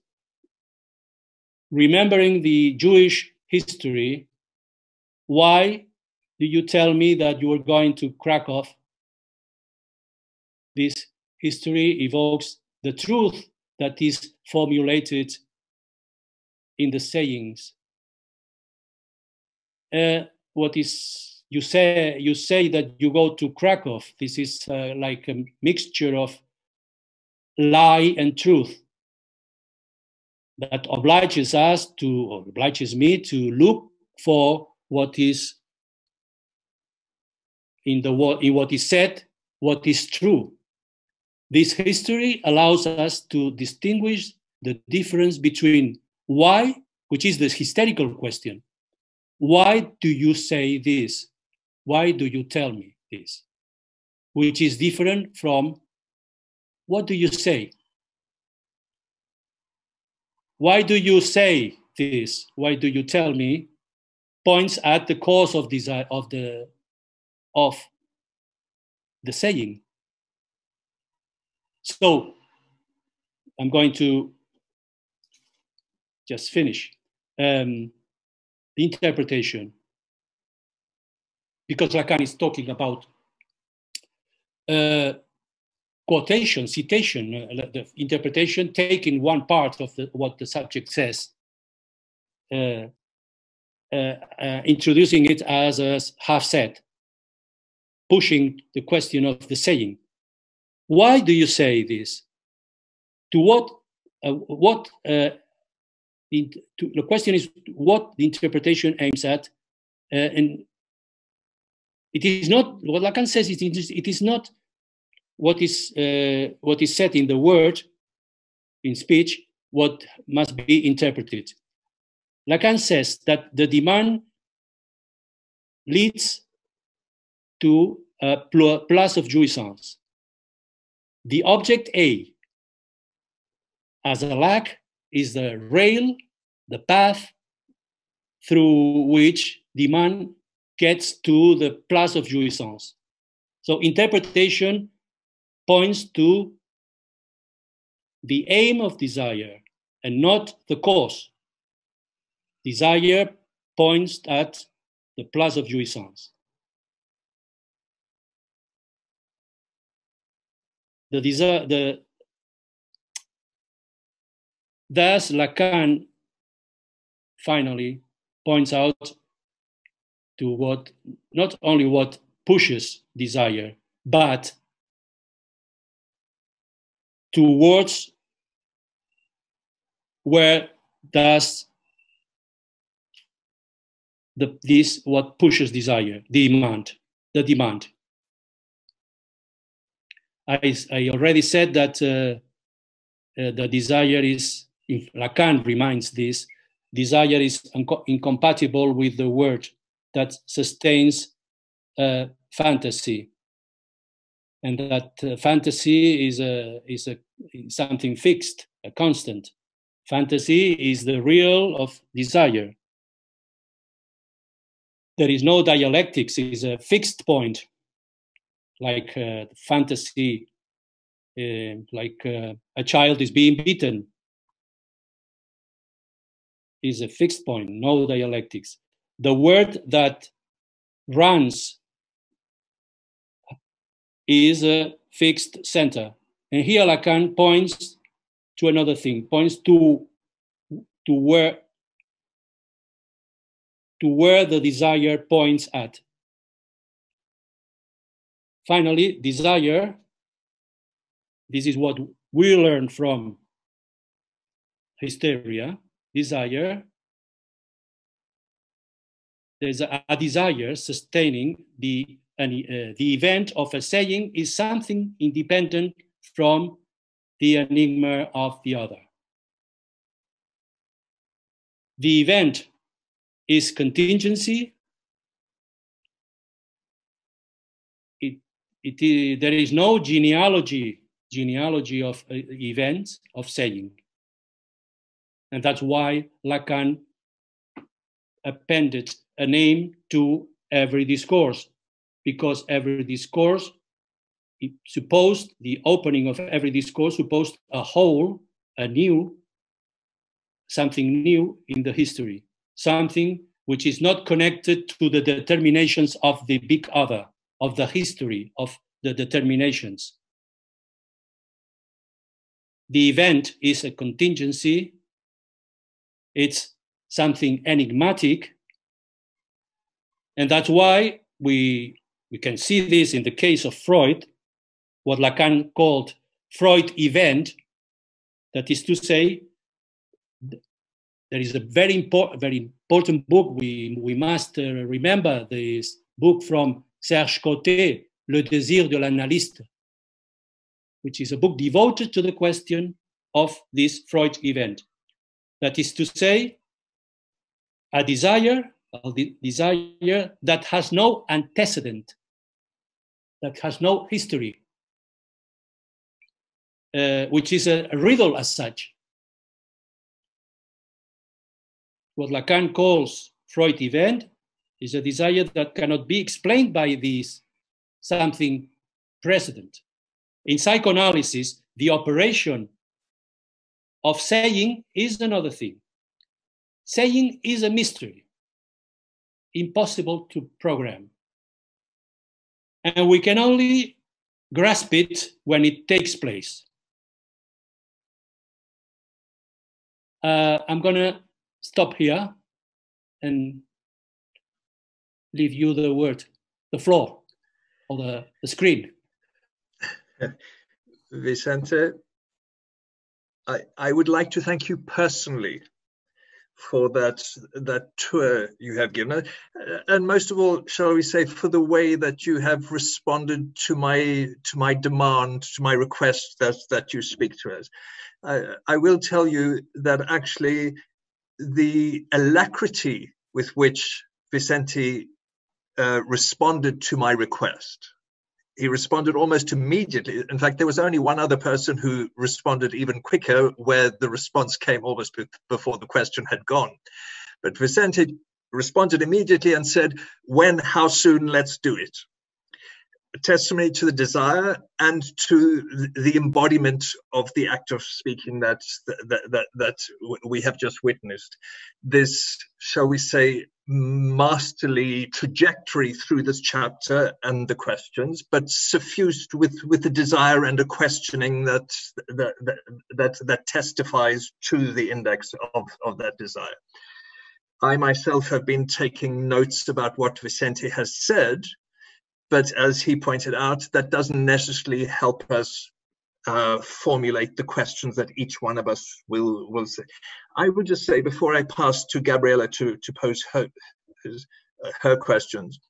remembering the Jewish history, why do you tell me that you are going to Krakow? This history evokes the truth that is formulated in the sayings. Uh, what is you say? You say that you go to Krakow. This is uh, like a mixture of lie and truth that obliges us to, or obliges me to look for what is in the world, in what is said, what is true. This history allows us to distinguish the difference between why, which is the hysterical question, why do you say this? Why do you tell me this? Which is different from what do you say? Why do you say this? Why do you tell me? Points at the cause of desire of the of the saying. So I'm going to just finish um, the interpretation because Lacan is talking about uh, quotation, citation, uh, the interpretation, taking one part of the, what the subject says, uh, uh, uh introducing it as a half said, pushing the question of the saying. Why do you say this? To what? Uh, what? Uh, in, to, the question is what the interpretation aims at, and it is not what Lacan says. It is, it is not what is uh, what is said in the word in speech what must be interpreted. Lacan says that the demand leads to a plus of jouissance. The object a as a lac is the rail the path through which demand gets to the plus of jouissance. So interpretation points to the aim of desire and not the cause. Desire points at the plus of jouissance. The desire, the thus Lacan finally points out to what not only what pushes desire, but towards where does the, this what pushes desire demand the demand? I, I already said that uh, uh, the desire is if lacan reminds this desire is incompatible with the word that sustains uh, fantasy and that uh, fantasy is a is a something fixed, a constant. Fantasy is the real of desire. There is no dialectics; it is a fixed point, like uh, fantasy, uh, like uh, a child is being beaten. Is a fixed point, no dialectics. The word that runs is a fixed center. And here Lacan points to another thing, points to, to where to where the desire points at. Finally, desire, this is what we learn from hysteria, desire, there's a, a desire sustaining the uh, the event of a saying is something independent from the enigma of the other. The event is contingency. It, it, there is no genealogy, genealogy of uh, events, of saying. And that's why Lacan appended a name to every discourse because every discourse supposed the opening of every discourse supposed a whole, a new, something new in the history, something which is not connected to the determinations of the big other, of the history of the determinations. The event is a contingency, it's something enigmatic, and that's why we, we can see this in the case of Freud, what Lacan called Freud event, that is to say, there is a very important, very important book. We, we must uh, remember this book from Serge Cottet, Le désir de l'analyste, which is a book devoted to the question of this Freud event. That is to say, a desire, a desire that has no antecedent, that has no history, uh, which is a, a riddle as such. What Lacan calls Freud event is a desire that cannot be explained by this something precedent. In psychoanalysis, the operation of saying is another thing. Saying is a mystery, impossible to program. And we can only grasp it when it takes place. Uh, I'm going to stop here and leave you the word, the floor, or the, the screen. Vicente, I, I would like to thank you personally for that that tour you have given us, and most of all, shall we say, for the way that you have responded to my to my demand, to my request that that you speak to us. I, I will tell you that actually the alacrity with which Vicente uh, responded to my request. He responded almost immediately. In fact, there was only one other person who responded even quicker, where the response came almost before the question had gone. But Vicente responded immediately and said, When, how soon, let's do it testimony to the desire and to the embodiment of the act of speaking that that that, that we have just witnessed. This shall we say masterly trajectory through this chapter and the questions but suffused with with the desire and a questioning that that that that, that testifies to the index of of that desire. I myself have been taking notes about what Vicente has said but as he pointed out, that doesn't necessarily help us uh, formulate the questions that each one of us will will say. I would just say before I pass to Gabriela to to pose her uh, her questions,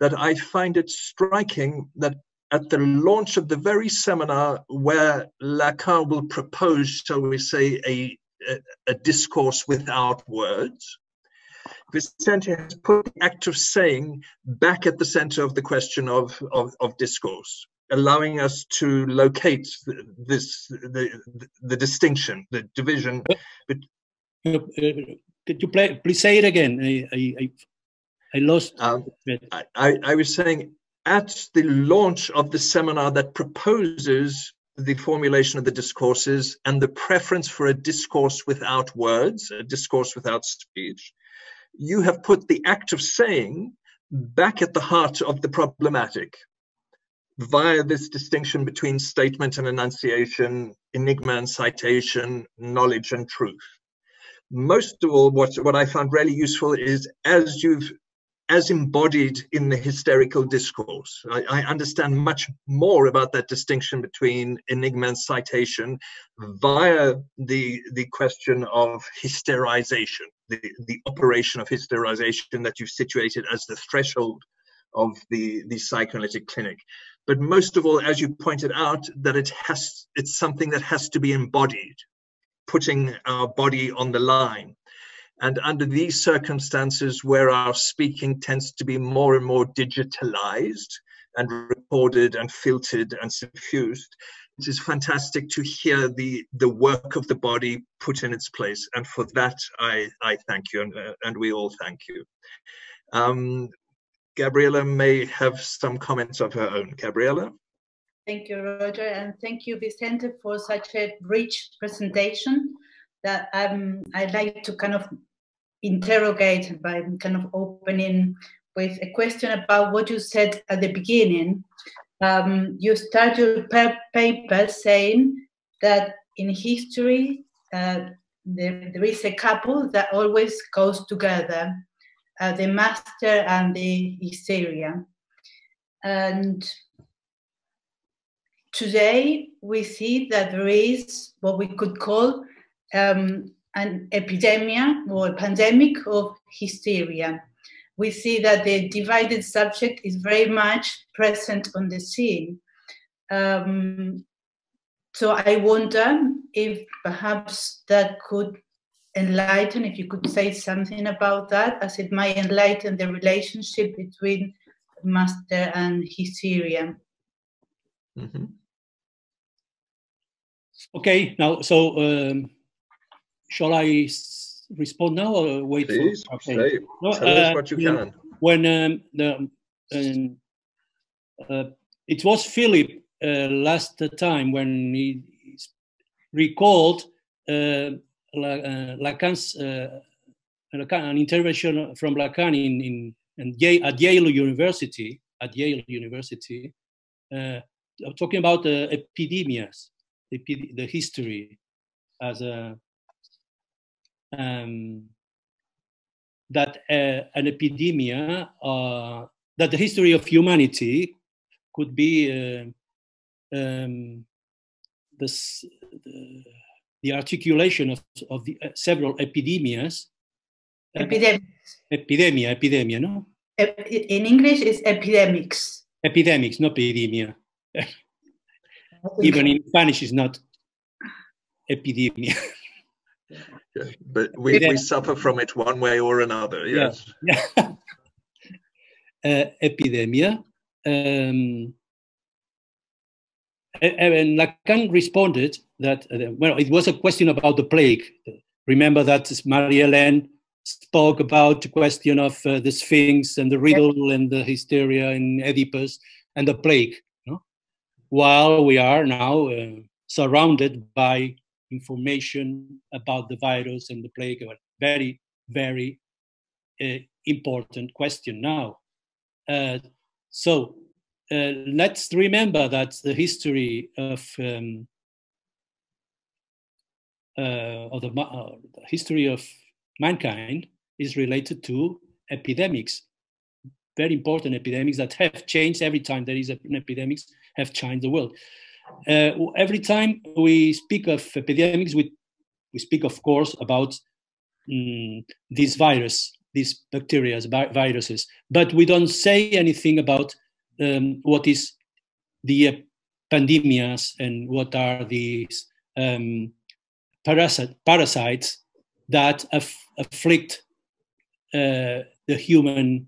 that I find it striking that at the launch of the very seminar where Lacan will propose, shall we say, a, a, a discourse without words, Vicente has put the act of saying back at the center of the question of, of, of discourse, allowing us to locate this the, the distinction, the division. But, uh, could you play, please say it again? I, I, I lost. Um, I, I was saying at the launch of the seminar that proposes the formulation of the discourses and the preference for a discourse without words, a discourse without speech, you have put the act of saying back at the heart of the problematic via this distinction between statement and enunciation, enigma and citation, knowledge and truth. Most of all, what, what I found really useful is as you've as embodied in the hysterical discourse. I, I, understand much more about that distinction between enigma and citation via the, the question of hysterization, the, the operation of hysterization that you've situated as the threshold of the, the psychoanalytic clinic. But most of all, as you pointed out, that it has it's something that has to be embodied, putting our body on the line and under these circumstances, where our speaking tends to be more and more digitalized and recorded and filtered and suffused, it is fantastic to hear the, the work of the body put in its place. And for that, I, I thank you, and, uh, and we all thank you. Um, may have some comments of her own. Gabriela? Thank you, Roger, and thank you, Vicente, for such a rich presentation that um, I'd like to kind of interrogate by kind of opening with a question about what you said at the beginning. Um, you start your paper saying that in history uh, there, there is a couple that always goes together, uh, the master and the hysteria. And today we see that there is what we could call um, an epidemic or a pandemic of hysteria. We see that the divided subject is very much present on the scene. Um, so I wonder if perhaps that could enlighten, if you could say something about that, as it might enlighten the relationship between master and hysteria. Mm-hmm. Okay, now, so um, shall I respond now or wait Please, for okay. say, no, tell uh, us what you can. When um, the um, uh, it was Philip uh, last time when he recalled uh, uh, Lacan's uh, an intervention from Lacan in, in, in Yale, at Yale University at Yale University, talking about epidemias, the, the history as a um, that uh, an epidemia, uh, that the history of humanity could be uh, um, this, the, the, articulation of, of the, uh, several epidemias. Epidemics. Epidemia, epidemia, no? In English, it's epidemics. Epidemics, not epidemia. Even in Spanish, it's not epidemia. yeah, but we, we suffer from it one way or another, yes. Yeah. uh, epidemia. Um, and Lacan responded that, uh, well, it was a question about the plague. Remember that Marie-Hélène spoke about the question of uh, the Sphinx and the riddle and the hysteria in Oedipus and the plague. No? While we are now uh, surrounded by information about the virus and the plague. A very, very uh, important question now. Uh, so uh, let's remember that the history of um, uh, of the, uh, the history of mankind is related to epidemics, very important epidemics that have changed every time there is an epidemic, have changed the world. Uh, every time we speak of epidemics, we, we speak, of course, about um, this virus, these bacteria, viruses, but we don't say anything about um, what is the uh, pandemias and what are these um, parasite, parasites that aff afflict uh, the human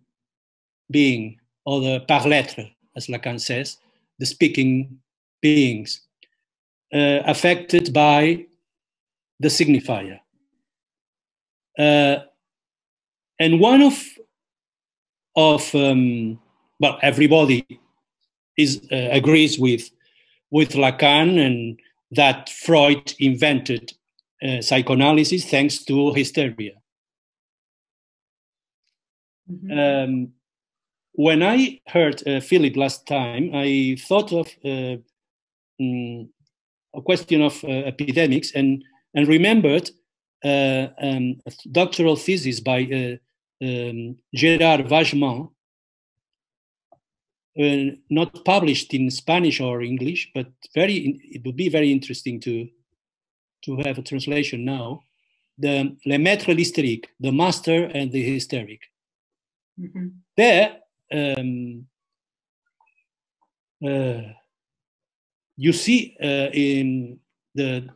being, or the parlêtre, as Lacan says, the speaking beings uh, affected by the signifier. Uh, and one of, of um, well, everybody is, uh, agrees with, with Lacan and that Freud invented uh, psychoanalysis thanks to hysteria. Mm-hmm. Um, when I heard uh, Philip last time, I thought of uh, um, a question of uh, epidemics and, and remembered uh, um, a doctoral thesis by uh, um, Gérard Wajeman, uh, not published in Spanish or English, but very it would be very interesting to to have a translation now. The Le Maître l'Hystérique, the master and the hysteric. Mm-hmm. There, um, uh, you see uh, in the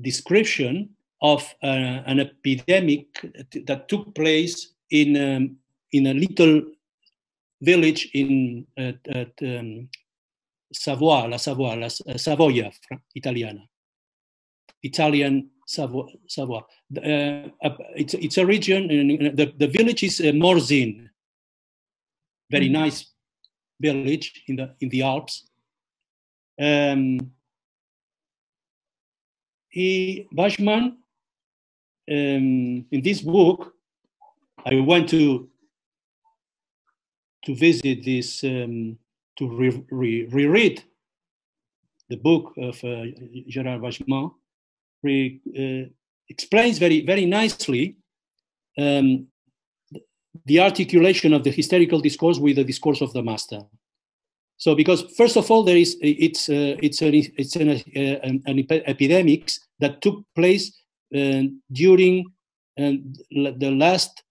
description of uh, an epidemic that took place in um, in a little village in at, at um, Savoie, la Savoie, la uh, Savoia Italiana, Italian Savoie. Savoie. Uh, it's, it's a region, the, the village is uh, Morzine, very mm nice village in the in the Alps. Um, he, Wajeman, um, in this book, I went to to visit this um, to re- re- reread the book of uh, Gérard Wajeman, re- uh, explains very very nicely um, the articulation of the hysterical discourse with the discourse of the master. So, because first of all, there is it's uh, it's an it's an, uh, an, an that took place uh, during uh, the last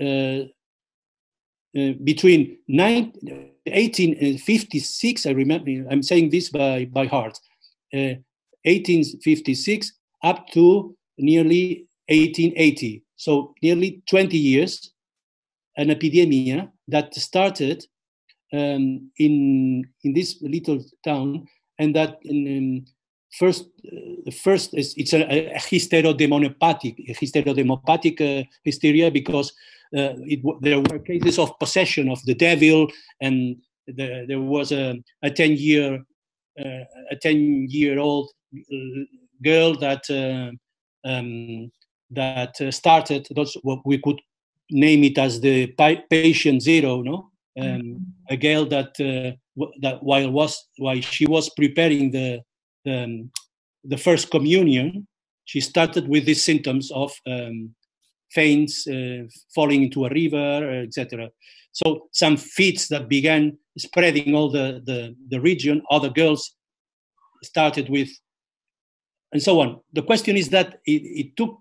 uh, uh, between nine, 1856. I remember. I'm saying this by by heart. 1856 up to nearly 1880. So nearly 20 years, an epidemic that started um, in in this little town, and that in, first uh, first is it's a, a hysterodemonopathic uh, hysteria because uh, it, there were cases of possession of the devil, and the, there was a, a ten year uh, a ten year old girl that uh, um, that uh, started those what we could name it as the patient zero, no? Um, mm-hmm. a girl that uh, that while was while she was preparing the the, um, the first communion, she started with these symptoms of um, faints, uh, falling into a river, etc. So some fits that began spreading all the, the, the region. Other girls started with, and so on. The question is that it, it took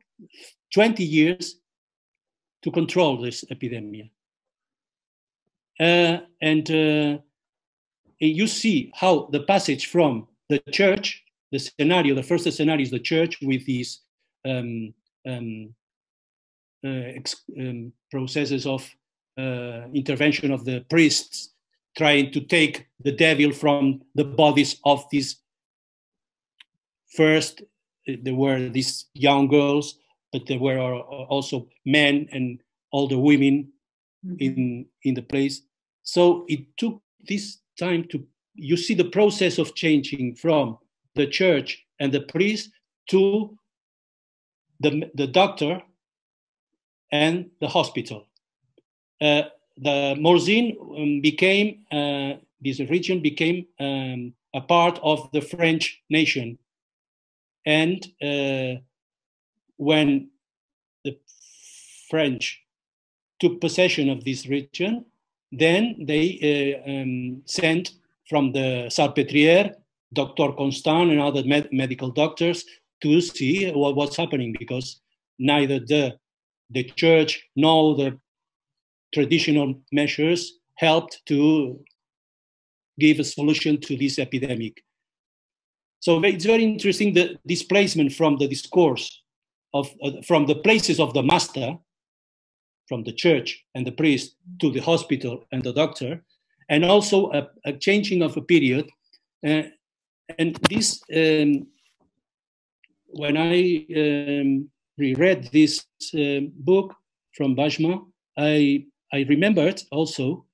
20 years to control this epidemic. Uh, and uh, you see how the passage from the church, the scenario, the first scenario is the church with these um, um, uh, um, processes of uh, intervention of the priests trying to take the devil from the bodies of these first there were these young girls but there were also men and older women mm-hmm. in in the place so it took this time to you see the process of changing from the church and the priest to the, the doctor and the hospital. Uh, the Morzine um, became, uh, this region became um, a part of the French nation. And uh, when the French took possession of this region, then they uh, um, sent from the Salpêtrière, Dr. Constans and other med medical doctors to see what, what's happening because neither the the church nor the traditional measures helped to give a solution to this epidemic. So it's very interesting the displacement from the discourse of uh, from the places of the master, from the church and the priest to the hospital and the doctor, and also a, a changing of a period. Uh, and this, um, when I um, reread this uh, book from Wajeman, I, I remembered also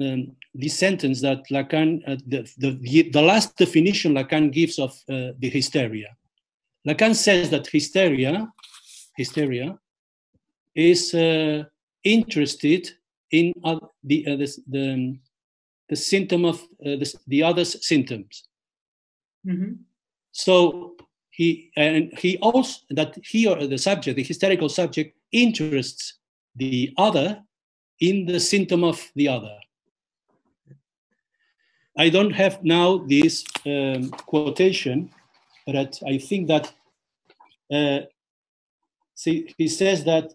um, this sentence that Lacan, uh, the, the, the, last definition Lacan gives of uh, the hysteria. Lacan says that hysteria, hysteria is uh, interested in the, uh, the, the, the, symptom of uh, the, the other's symptoms. Mm-hmm. So he and he also that he or the subject, the hysterical subject, interests the other in the symptom of the other. I don't have now this um, quotation, but I think that uh, see, he says that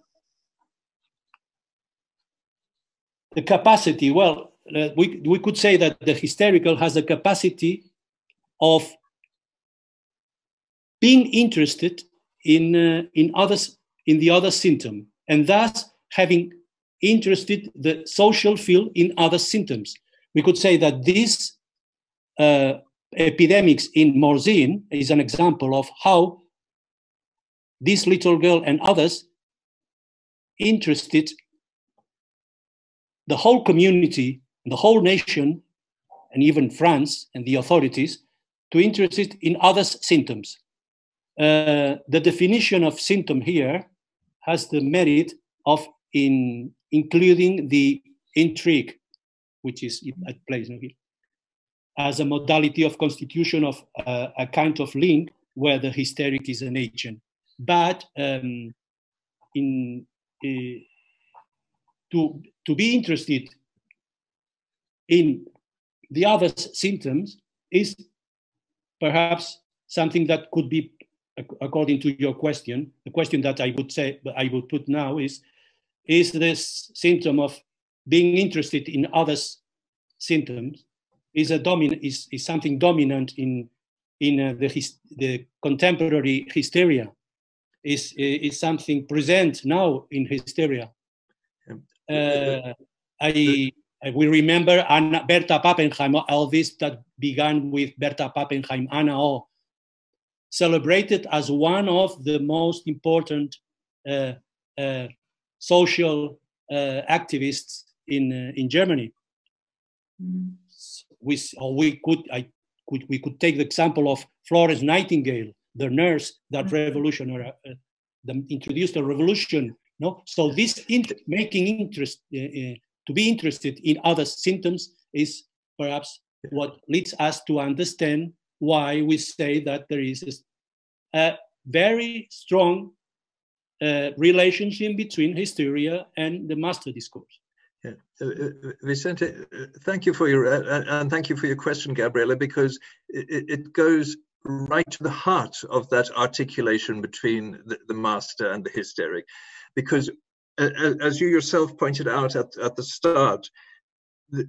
the capacity, well, uh, we, we could say that the hysterical has the capacity of being interested in uh, in others in the other symptom and thus having interested the social field in other symptoms. We could say that this uh, epidemics in morzine is an example of how this little girl and others interested the whole community the whole nation and even france and the authorities to interested in others symptoms uh, the definition of symptom here has the merit of in including the intrigue, which is at play here, as a modality of constitution of uh, a kind of link where the hysteric is an agent. But um, in uh, to to be interested in the other symptoms is perhaps something that could be according to your question the question that i would say i would put now is is this symptom of being interested in others symptoms is a dominant is, is something dominant in in uh, the his, the contemporary hysteria? Is is something present now in hysteria I we remember Anna, Bertha Pappenheim, all this that began with Bertha Pappenheim, Anna O, celebrated as one of the most important uh, uh, social uh, activists in uh, in Germany. Mm. We or we could I could we could take the example of Florence Nightingale, the nurse that mm. revolutionary uh, introduced a revolution. No, so this making interest uh, to be interested in other symptoms is perhaps what leads us to understand why we say that there is a very strong uh, relationship between hysteria and the master discourse. Yeah. Uh, uh, Vicente, uh, thank you for your uh, and thank you for your question, Gabriela, because it, it, goes right to the heart of that articulation between the, the master and the hysteric, because as you yourself pointed out at, at the start,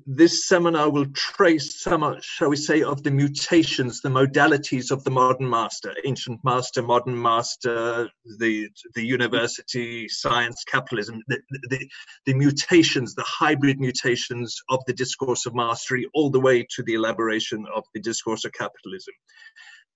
this seminar will trace some, shall we say, of the mutations, the modalities of the modern master, ancient master, modern master, the the university, science, capitalism, the, the, the mutations, the hybrid mutations of the discourse of mastery, all the way to the elaboration of the discourse of capitalism.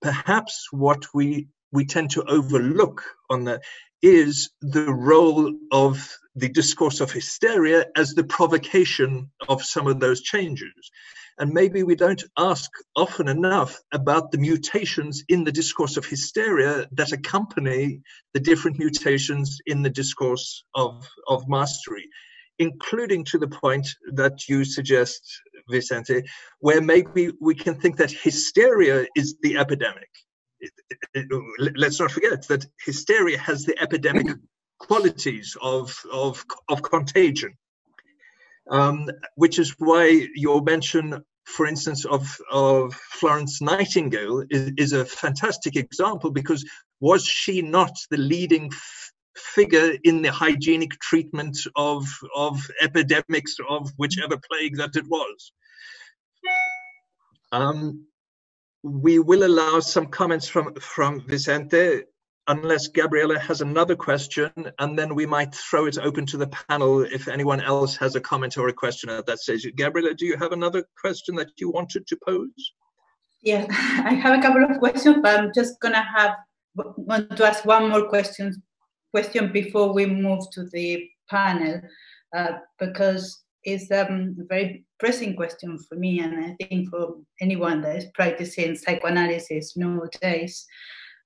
Perhaps what we we tend to overlook on the is the role of the discourse of hysteria as the provocation of some of those changes. And maybe we don't ask often enough about the mutations in the discourse of hysteria that accompany the different mutations in the discourse of, of mastery, including to the point that you suggest, Vicente, where maybe we can think that hysteria is the epidemic let's not forget that hysteria has the epidemic qualities of, of, of contagion, um, which is why your mention, for instance, of, of Florence Nightingale is, is a fantastic example because was she not the leading figure in the hygienic treatment of, of epidemics of whichever plague that it was? Um, we will allow some comments from, from Vicente, unless Gabriela has another question, and then we might throw it open to the panel if anyone else has a comment or a question at that stage. Gabriela, do you have another question that you wanted to pose? Yeah, I have a couple of questions, but I'm just gonna have want to ask one more question question before we move to the panel, uh, because it's um, a very pressing question for me, and I think for anyone that is practicing psychoanalysis nowadays.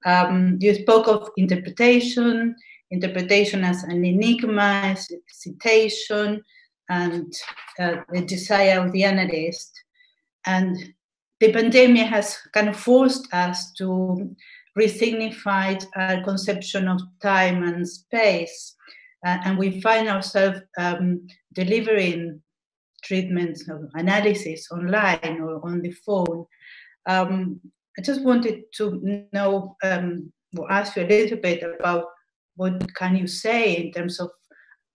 Um, you spoke of interpretation, interpretation as an enigma, citation, and uh, the desire of the analyst. And the pandemic has kind of forced us to resignify our conception of time and space. Uh, and we find ourselves um, delivering treatments analysis online or on the phone. Um, I just wanted to know um, or ask you a little bit about what can you say in terms of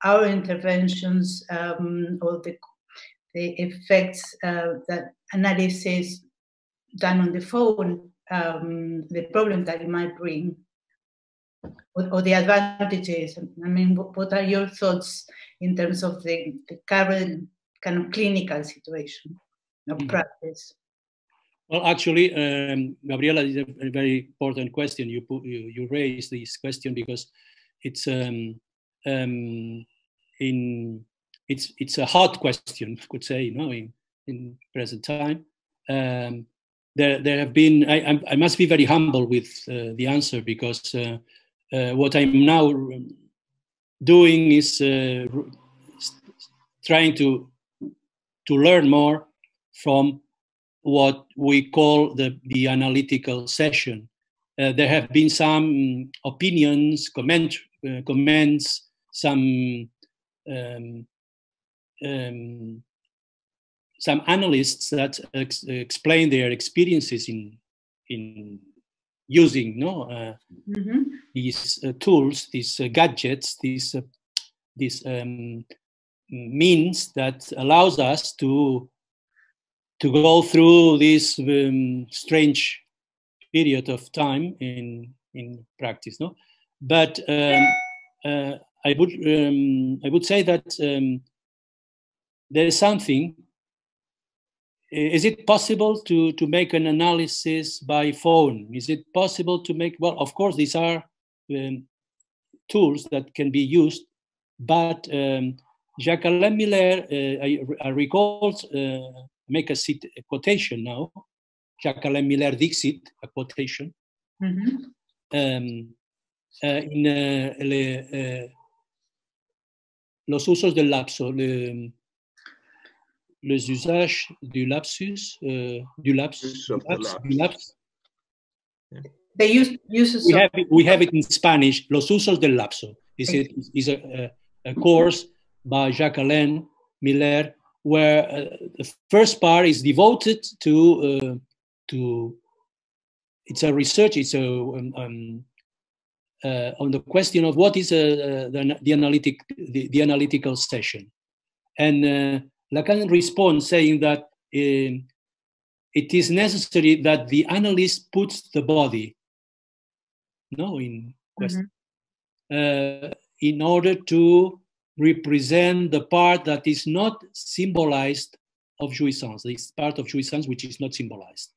our interventions um, or the the effects uh, that analysis done on the phone, um, the problem that it might bring, or, or, the advantages. I mean, what are your thoughts in terms of the, the current kind of clinical situation of mm-hmm. practice? Well, actually, um, Gabriela is a, very important question. You, put, you you raised this question because it's um, um, in it's it's a hard question, I could say, you know, in, in present time. Um, there there have been. I, I must be very humble with uh, the answer because uh, what I'm now doing is uh, trying to to learn more from what we call the, the analytical session. Uh, there have been some opinions, comment, uh, comments, some um, um, some analysts that ex- explain their experiences in in using no uh, mm-hmm. these uh, tools, these uh, gadgets, these uh, these um, means that allows us to to go through this um, strange period of time in in practice no but um, uh, i would um, i would say that um, there is something is it possible to to make an analysis by phone is it possible to make well of course these are um, tools that can be used but um, Jacques-Alain Miller, uh, I, I recall, uh, make a, cit- a quotation now. Jacques-Alain Miller Dixit, a quotation. Mm-hmm. Um, uh, in uh, le, uh, los usos del lapso, le, les usages du lapsus, uh, du lapsus, du lapsus, du lapsus. They use uses. We have, it, we have it in Spanish. Los usos del lapso is it is a, a, a course by Jacques Alain Miller, where uh, the first part is devoted to uh, to it's a research. It's a um, um, uh, on the question of what is uh, uh, the, the, analytic the, the, analytical session, and uh, Lacan responds saying that um, it is necessary that the analyst puts the body no in question mm-hmm. in order to represent the part that is not symbolized of jouissance, this part of jouissance which is not symbolized.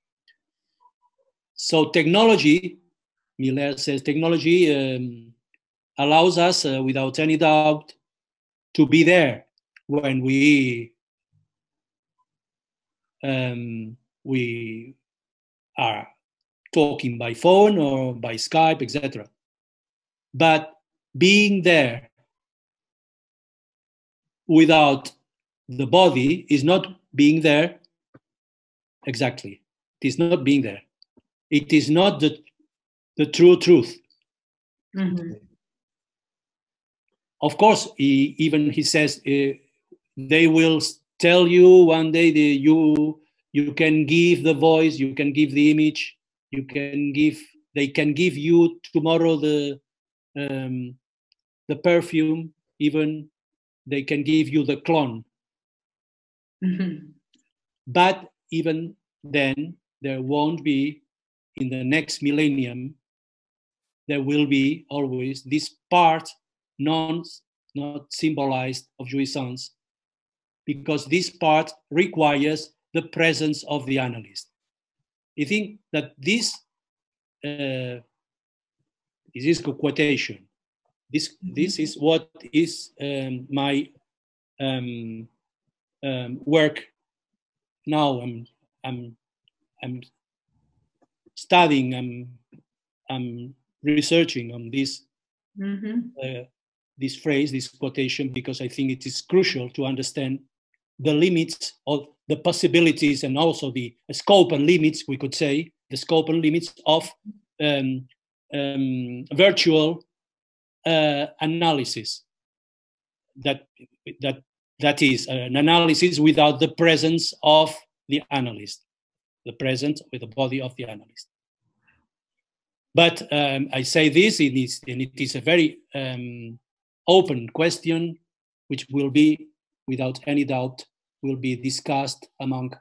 So technology, Miller says, technology um, allows us, uh, without any doubt, to be there when we um, we are talking by phone or by Skype, etc. But being there without the body is not being there exactly it is not being there it is not the the true truth mm-hmm. of course he, even he says uh, they will tell you one day that you you can give the voice you can give the image you can give they can give you tomorrow the um, the perfume even they can give you the clone. Mm-hmm. But even then, there won't be, in the next millennium, there will be always this part non not symbolized of jouissance, because this part requires the presence of the analyst. I think that this uh, this is a quotation this this is what is um, my um, um, work now. I'm I'm I'm studying. I'm I'm researching on this mm-hmm. uh, this phrase, this quotation, because I think it is crucial to understand the limits of the possibilities and also the scope and limits. We could say the scope and limits of um, um, virtual uh, analysis that that that is an analysis without the presence of the analyst the presence with the body of the analyst but um, i say this it is, and it is a very um, open question which will be without any doubt will be discussed among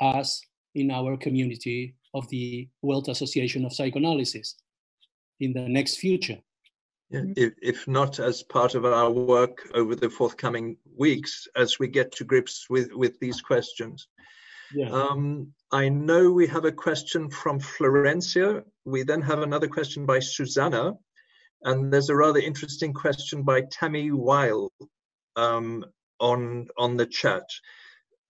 us in our community of the world association of psychoanalysis in the next future Mm-hmm. if, if not as part of our work over the forthcoming weeks as we get to grips with, with these questions. Yeah. Um, I know we have a question from Florencia. We then have another question by Susanna. And there's a rather interesting question by Tammy Weil um, on, on the chat.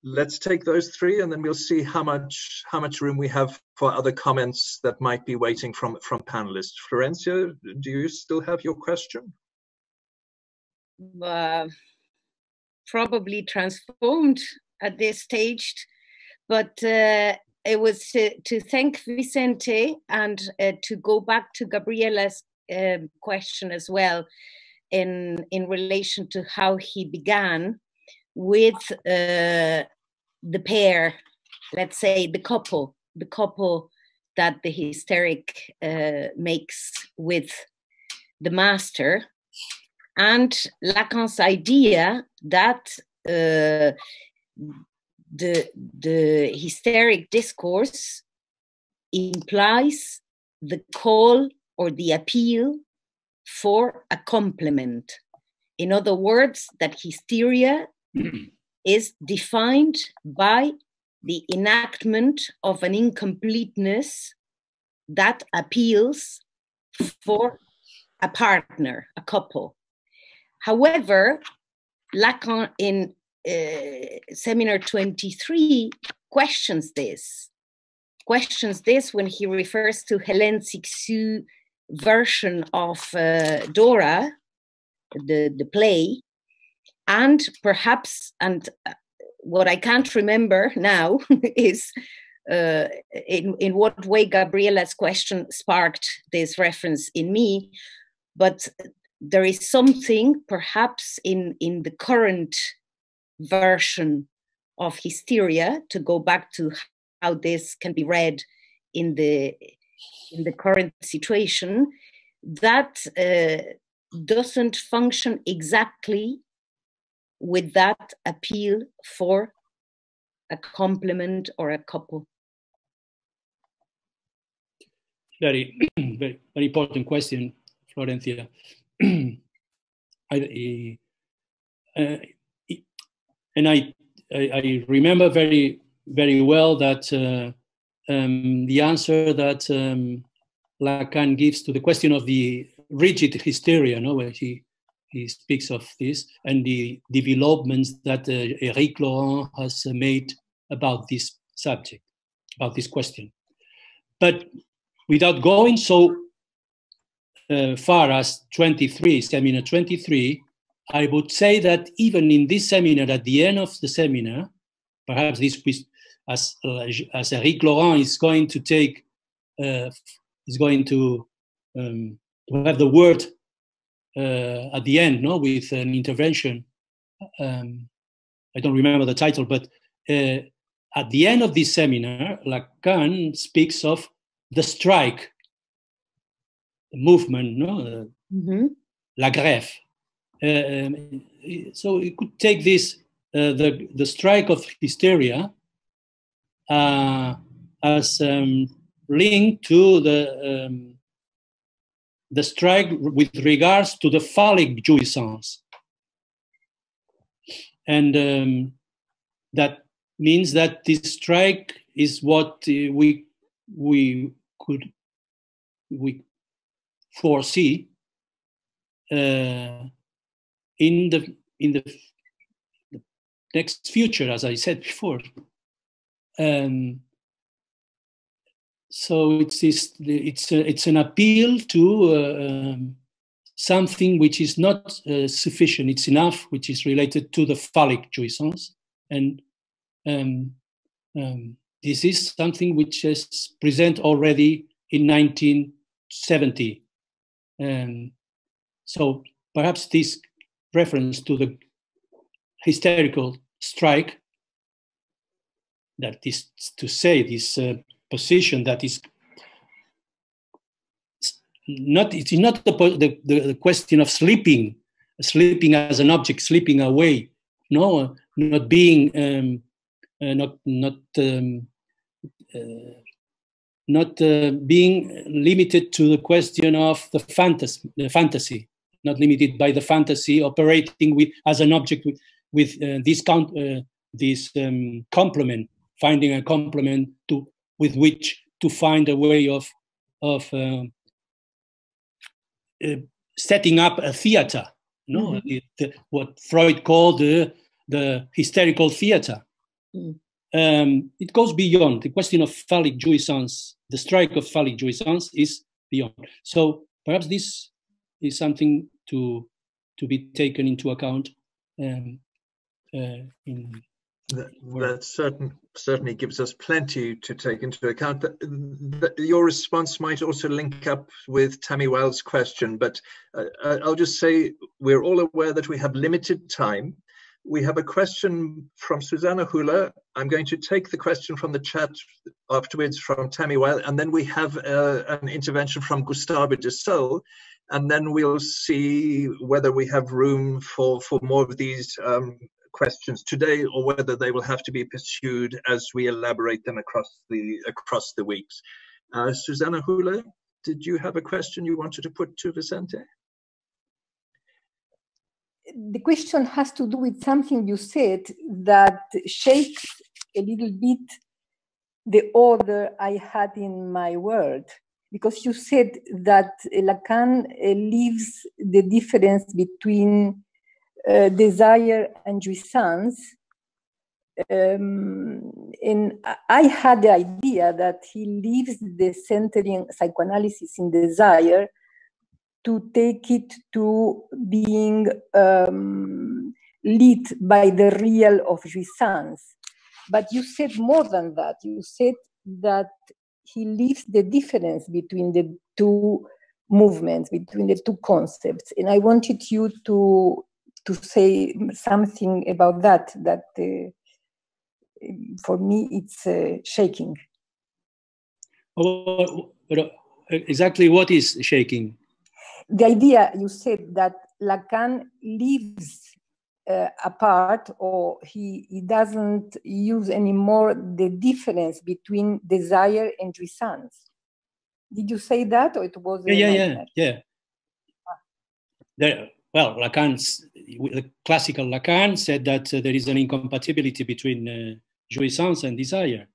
Let's take those three and then we'll see how much how much room we have for other comments that might be waiting from from panelists. Florencia do you still have your question? Uh, probably transformed at this stage, but uh, it was to, to, thank Vicente and uh, to go back to Gabriela's um, question as well in in relation to how he began with uh, the pair, let's say the couple, the couple that the hysteric uh, makes with the master, and Lacan's idea that uh, the the hysteric discourse implies the call or the appeal for a complement. In other words, that hysteria is defined by the enactment of an incompleteness that appeals for a partner, a couple. However, Lacan in uh, seminar 23 questions this, questions this when he refers to Hélène Cixous' version of uh, Dora, the, the play, and perhaps, and uh, what I can't remember now is uh, in, in what way Gabriela's question sparked this reference in me, but there is something perhaps in, in the current version of hysteria to go back to how this can be read in the in the current situation that uh, doesn't function exactly with that appeal for a complement or a couple. Very very, very important question florencia. I, uh, and I, I, I remember very very well that uh, um, the answer that um, Lacan gives to the question of the rigid hysteria, no, where he he speaks of this and the developments that uh, Eric Laurent has made about this subject, about this question. But without going so uh, far as 23, seminar 23, I would say that even in this seminar, at the end of the seminar, perhaps this as as Eric Laurent is going to take uh, is going to um, to have the word uh, at the end, no, with an intervention. Um, I don't remember the title, but uh, at the end of this seminar, Lacan speaks of the strike the movement, no, mm-hmm. la grève, um, so you could take this uh, the the strike of hysteria uh, as um, linked to the um, the strike with regards to the phallic jouissance, and um, that means that this strike is what uh, we we could we foresee uh, in the in the, the next future, as I said before. Um, so it's this, it's a, it's an appeal to uh, um, something which is not uh, sufficient. It's enough, which is related to the phallic jouissance, and um, um, this is something which is present already in 1970. Um, so perhaps this reference to the hysterical strike that is to say this uh, position that is not it's not the, the, the, question of sleeping sleeping as an object sleeping away no not being um, uh, not not um, uh, not uh, being limited to the question of the fantasy the fantasy not limited by the fantasy, operating with as an object with, with uh, this count, uh, this um, complement, finding a complement to with which to find a way of of uh, uh setting up a theater. No, mm-hmm. the, what Freud called the the hysterical theater. Mm. Um, it goes beyond the question of phallic jouissance. The strike of phallic jouissance is beyond. So perhaps this is something to to be taken into account. Um, uh, in that, that certain, certainly gives us plenty to take into account. The, the, your response might also link up with Tammy Well's question, but uh, I'll just say we're all aware that we have limited time. We have a question from Susanna Hula. I'm going to take the question from the chat afterwards from Tammy Well, and then we have uh, an intervention from Gustavo Dessal, and then we'll see whether we have room for, for more of these um, questions today or whether they will have to be pursued as we elaborate them across the across the weeks. Uh, Susanna Hula, did you have a question you wanted to put to Vicente? The question has to do with something you said that shakes a little bit the order I had in my world because you said that Lacan uh, leaves the difference between uh, desire and jouissance. Um, and I had the idea that he leaves the centering psychoanalysis in desire to take it to being um, led by the real of jouissance. But you said more than that. You said that he leaves the difference between the two movements, between the two concepts. And I wanted you to to say something about that. That uh, for me, it's uh, shaking. Oh, exactly what is shaking? The idea you said that Lacan leaves uh, apart or he, he doesn't use anymore the difference between desire and jouissance. Did you say that or it was? Yeah, yeah, yeah, yeah. There, well, Lacan, the classical Lacan said that uh, there is an incompatibility between uh, jouissance and desire.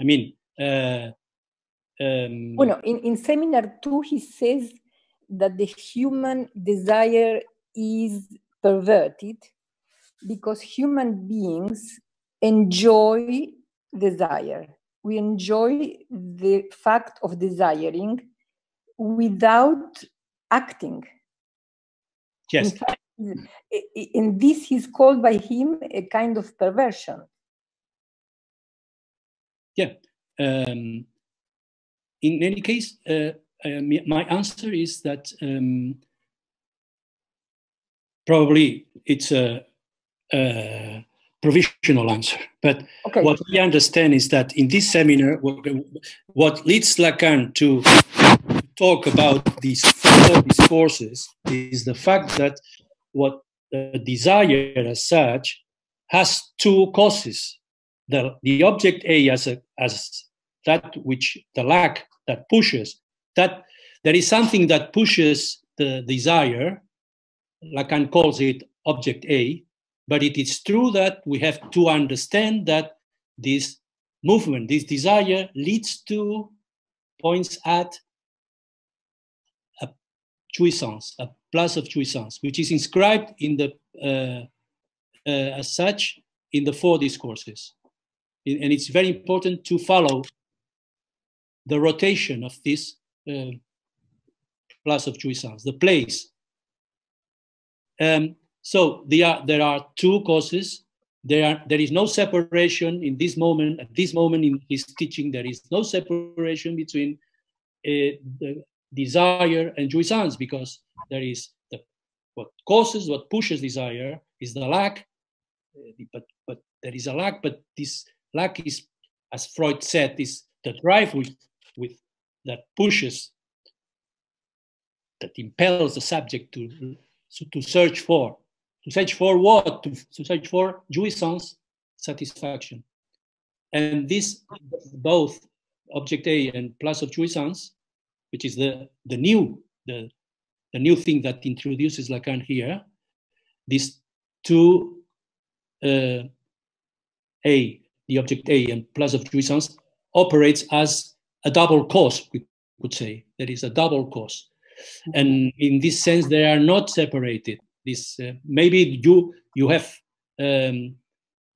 I mean, uh, um, bueno, in, in seminar two, he says that the human desire is perverted because human beings enjoy desire. We enjoy the fact of desiring without acting. Yes. In fact, and this is called by him a kind of perversion. Yeah. Um, in any case, uh, uh, my answer is that um, probably it's a uh, provisional answer. But okay. what we understand is that in this seminar, what, what leads Lacan to talk about these four discourses is the fact that what the desire as such has two causes. The, the object A as, a, as that which the lack that pushes, that there is something that pushes the desire, Lacan calls it object A, but it is true that we have to understand that this movement, this desire leads to, points at jouissance, a place of jouissance, which is inscribed in the, uh, uh, as such, in the four discourses. And it's very important to follow the rotation of this uh, place of jouissance, the place. Um, so there are, there are two causes. There, are, there is no separation in this moment. At this moment in his teaching, there is no separation between uh, the desire and jouissance because there is the, what causes, what pushes desire is the lack. Uh, but, but there is a lack, but this lack is, as Freud said, is the drive with, with that pushes, that impels the subject to, to search for to search for what? To, to search for jouissance, satisfaction. And this, both object A and plus of jouissance, which is the, the new, the, the new thing that introduces Lacan here, these two uh, A, the object A and plus of jouissance operates as a double cause, we could say. That is a double cause. And in this sense, they are not separated this uh, maybe you you have um,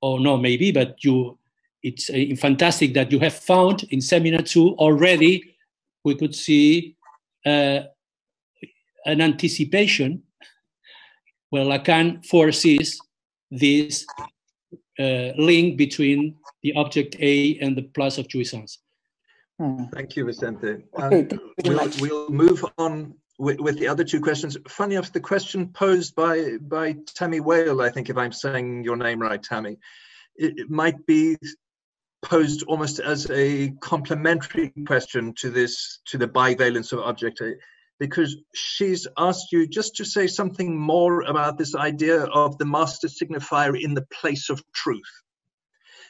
or no maybe but you it's uh, fantastic that you have found in seminar two already we could see uh, an anticipation where Lacan foresees this uh, link between the object A and the plus of jouissance. Hmm. Thank you, Vicente. Okay, um, we'll, we'll, move on with, with, the other two questions. Funny enough, the question posed by, by Tammy Whale, I think if I'm saying your name right, Tammy, it, it might be posed almost as a complementary question to this, to the bivalence of object because she's asked you just to say something more about this idea of the master signifier in the place of truth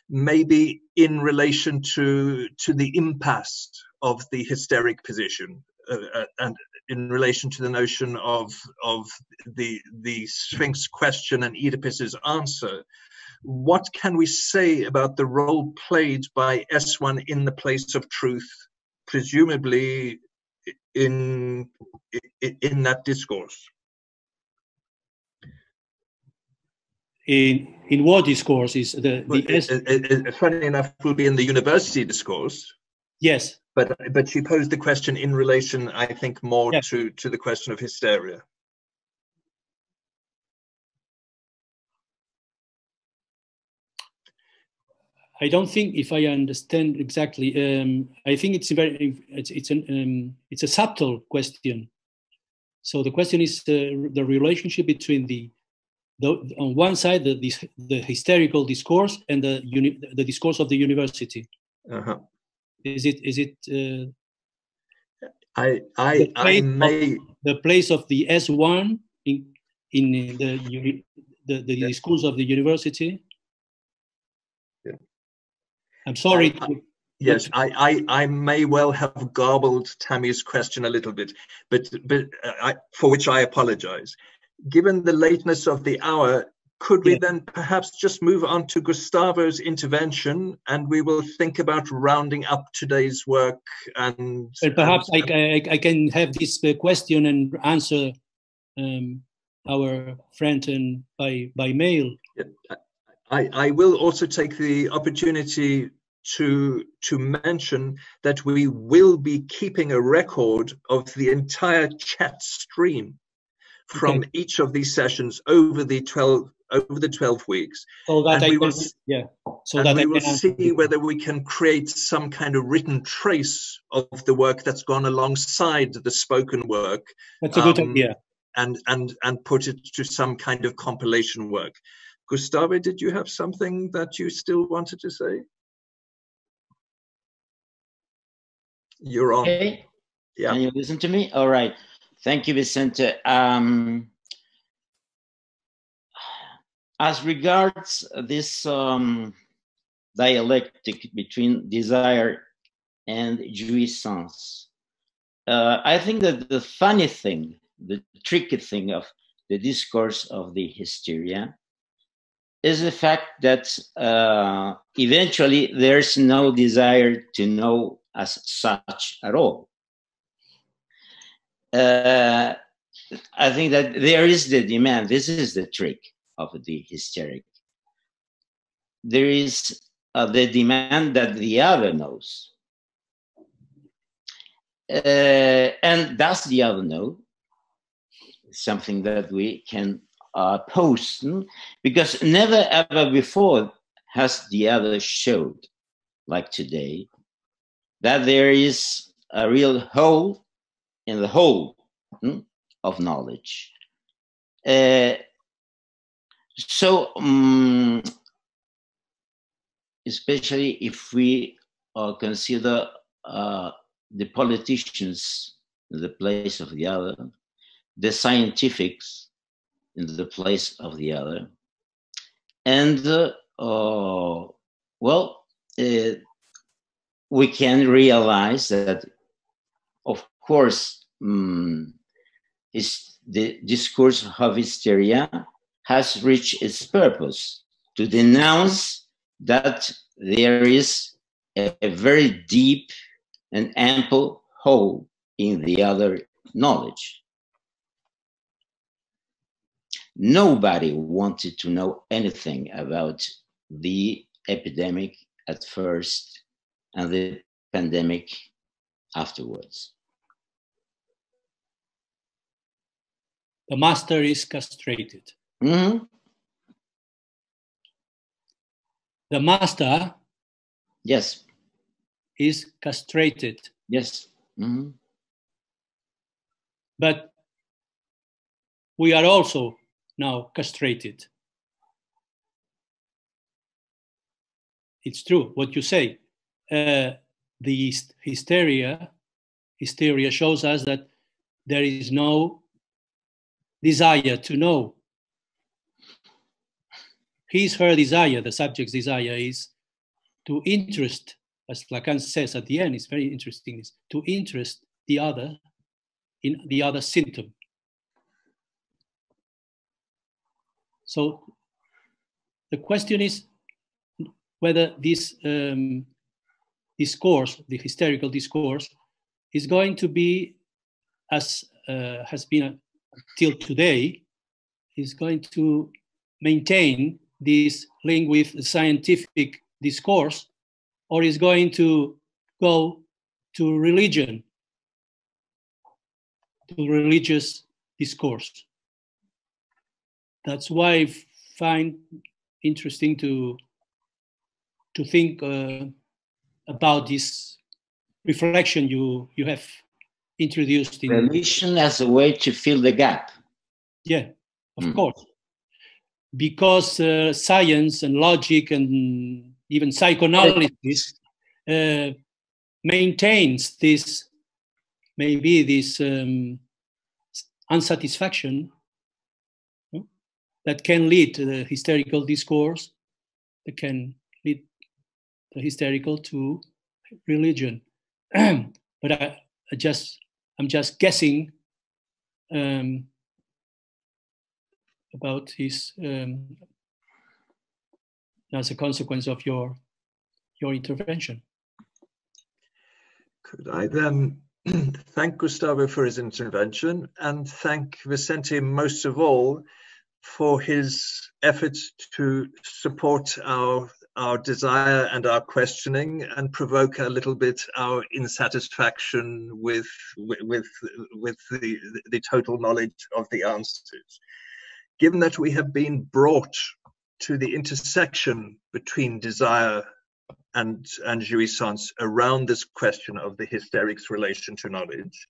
maybe in relation to to the impasse of the hysteric position uh, uh, and in relation to the notion of of the the sphinx question and oedipus's answer what can we say about the role played by s1 in the place of truth presumably in in that discourse? In in what discourse is the, the it, it, funny enough will be in the university discourse. Yes. But but she posed the question in relation i think more yes. to to the question of hysteria I don't think, if I understand exactly, um, I think it's a very it's it's an um, it's a subtle question. So the question is uh, the relationship between the, the on one side the, the, the hysterical discourse and the uni, the discourse of the university. Uh-huh. Is it is it? Uh, I I I may the place of the S one in in the the, the discourse of the university I'm sorry. I, yes, I, I, I may well have garbled Tammy's question a little bit, but but uh, I, for which I apologize. Given the lateness of the hour, could we yeah. then perhaps just move on to Gustavo's intervention and we will think about rounding up today's work and, and perhaps and, I, I, I, can have this uh, question and answer um, our friend and by by mail I, I will also take the opportunity to to mention that we will be keeping a record of the entire chat stream from okay. each of these sessions over the 12 over the 12 weeks. So that and I we can, will, yeah. So that we will see whether we can create some kind of written trace of the work that's gone alongside the spoken work that's a good um, idea. and and and put it to some kind of compilation work Gustavo, did you have something that you still wanted to say? You're on. Hey, yeah. Can you listen to me? All right. Thank you, Vicente. Um, as regards this um, dialectic between desire and jouissance, uh, I think that the funny thing, the tricky thing of the discourse of the hysteria is the fact that uh, eventually there's no desire to know as such at all. Uh, I think that there is the demand. This is the trick of the hysteric. There is uh, the demand that the other knows. Uh, and does the other know? Something that we can uh, post because never ever before has the other showed, like today, that there is a real hole in the whole hmm, of knowledge. Uh, so, um, especially if we uh, consider uh, the politicians in the place of the other, the scientifics in the place of the other. And uh, uh, well, uh, we can realize that, of course, um, is the discourse of hysteria has reached its purpose to denounce that there is a, a very deep and ample hole in the other knowledge Nobody wanted to know anything about the epidemic at first and the pandemic afterwards. The master is castrated. Mm-hmm. the master Yes. is castrated, Yes. Mhm. but we are also now castrated. It's true what you say. Uh, the hysteria, hysteria shows us that there is no desire to know. His, her desire, the subject's desire is to interest, as Lacan says at the end, it's very interesting, is to interest the other in the other symptom. So the question is whether this um, discourse, the hysterical discourse, is going to be, as uh, has been till today, is going to maintain this link with scientific discourse, or is going to go to religion, to religious discourse. That's why I find interesting to to think uh, about this reflection you you have introduced in Religion as a way to fill the gap. yeah of Mm. course because uh, science and logic and even psychoanalysis uh, maintains this maybe this um, unsatisfaction that can lead to the hysterical discourse that can lead the hysterical to religion but I, I just i'm just guessing um, about his um, as a consequence of your your intervention. Could I then thank Gustavo for his intervention and thank Vicente most of all for his efforts to support our our desire and our questioning and provoke a little bit our insatisfaction with with with, the, the total knowledge of the answers. Given that we have been brought to the intersection between desire and, and jouissance around this question of the hysteric's relation to knowledge,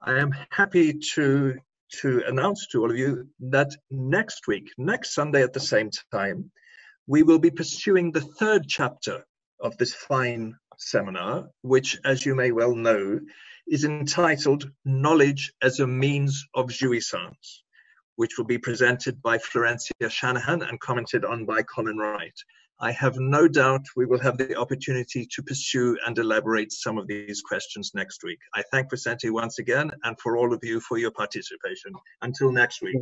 I am happy to, to announce to all of you that next week, next Sunday at the same time, we will be pursuing the third chapter of this fine seminar, which, as you may well know, is entitled Knowledge as a Means of Jouissance, which will be presented by Florencia Shanahan and commented on by Colin Wright. I have no doubt we will have the opportunity to pursue and elaborate some of these questions next week. I thank Vicente once again and for all of you for your participation. Until next week.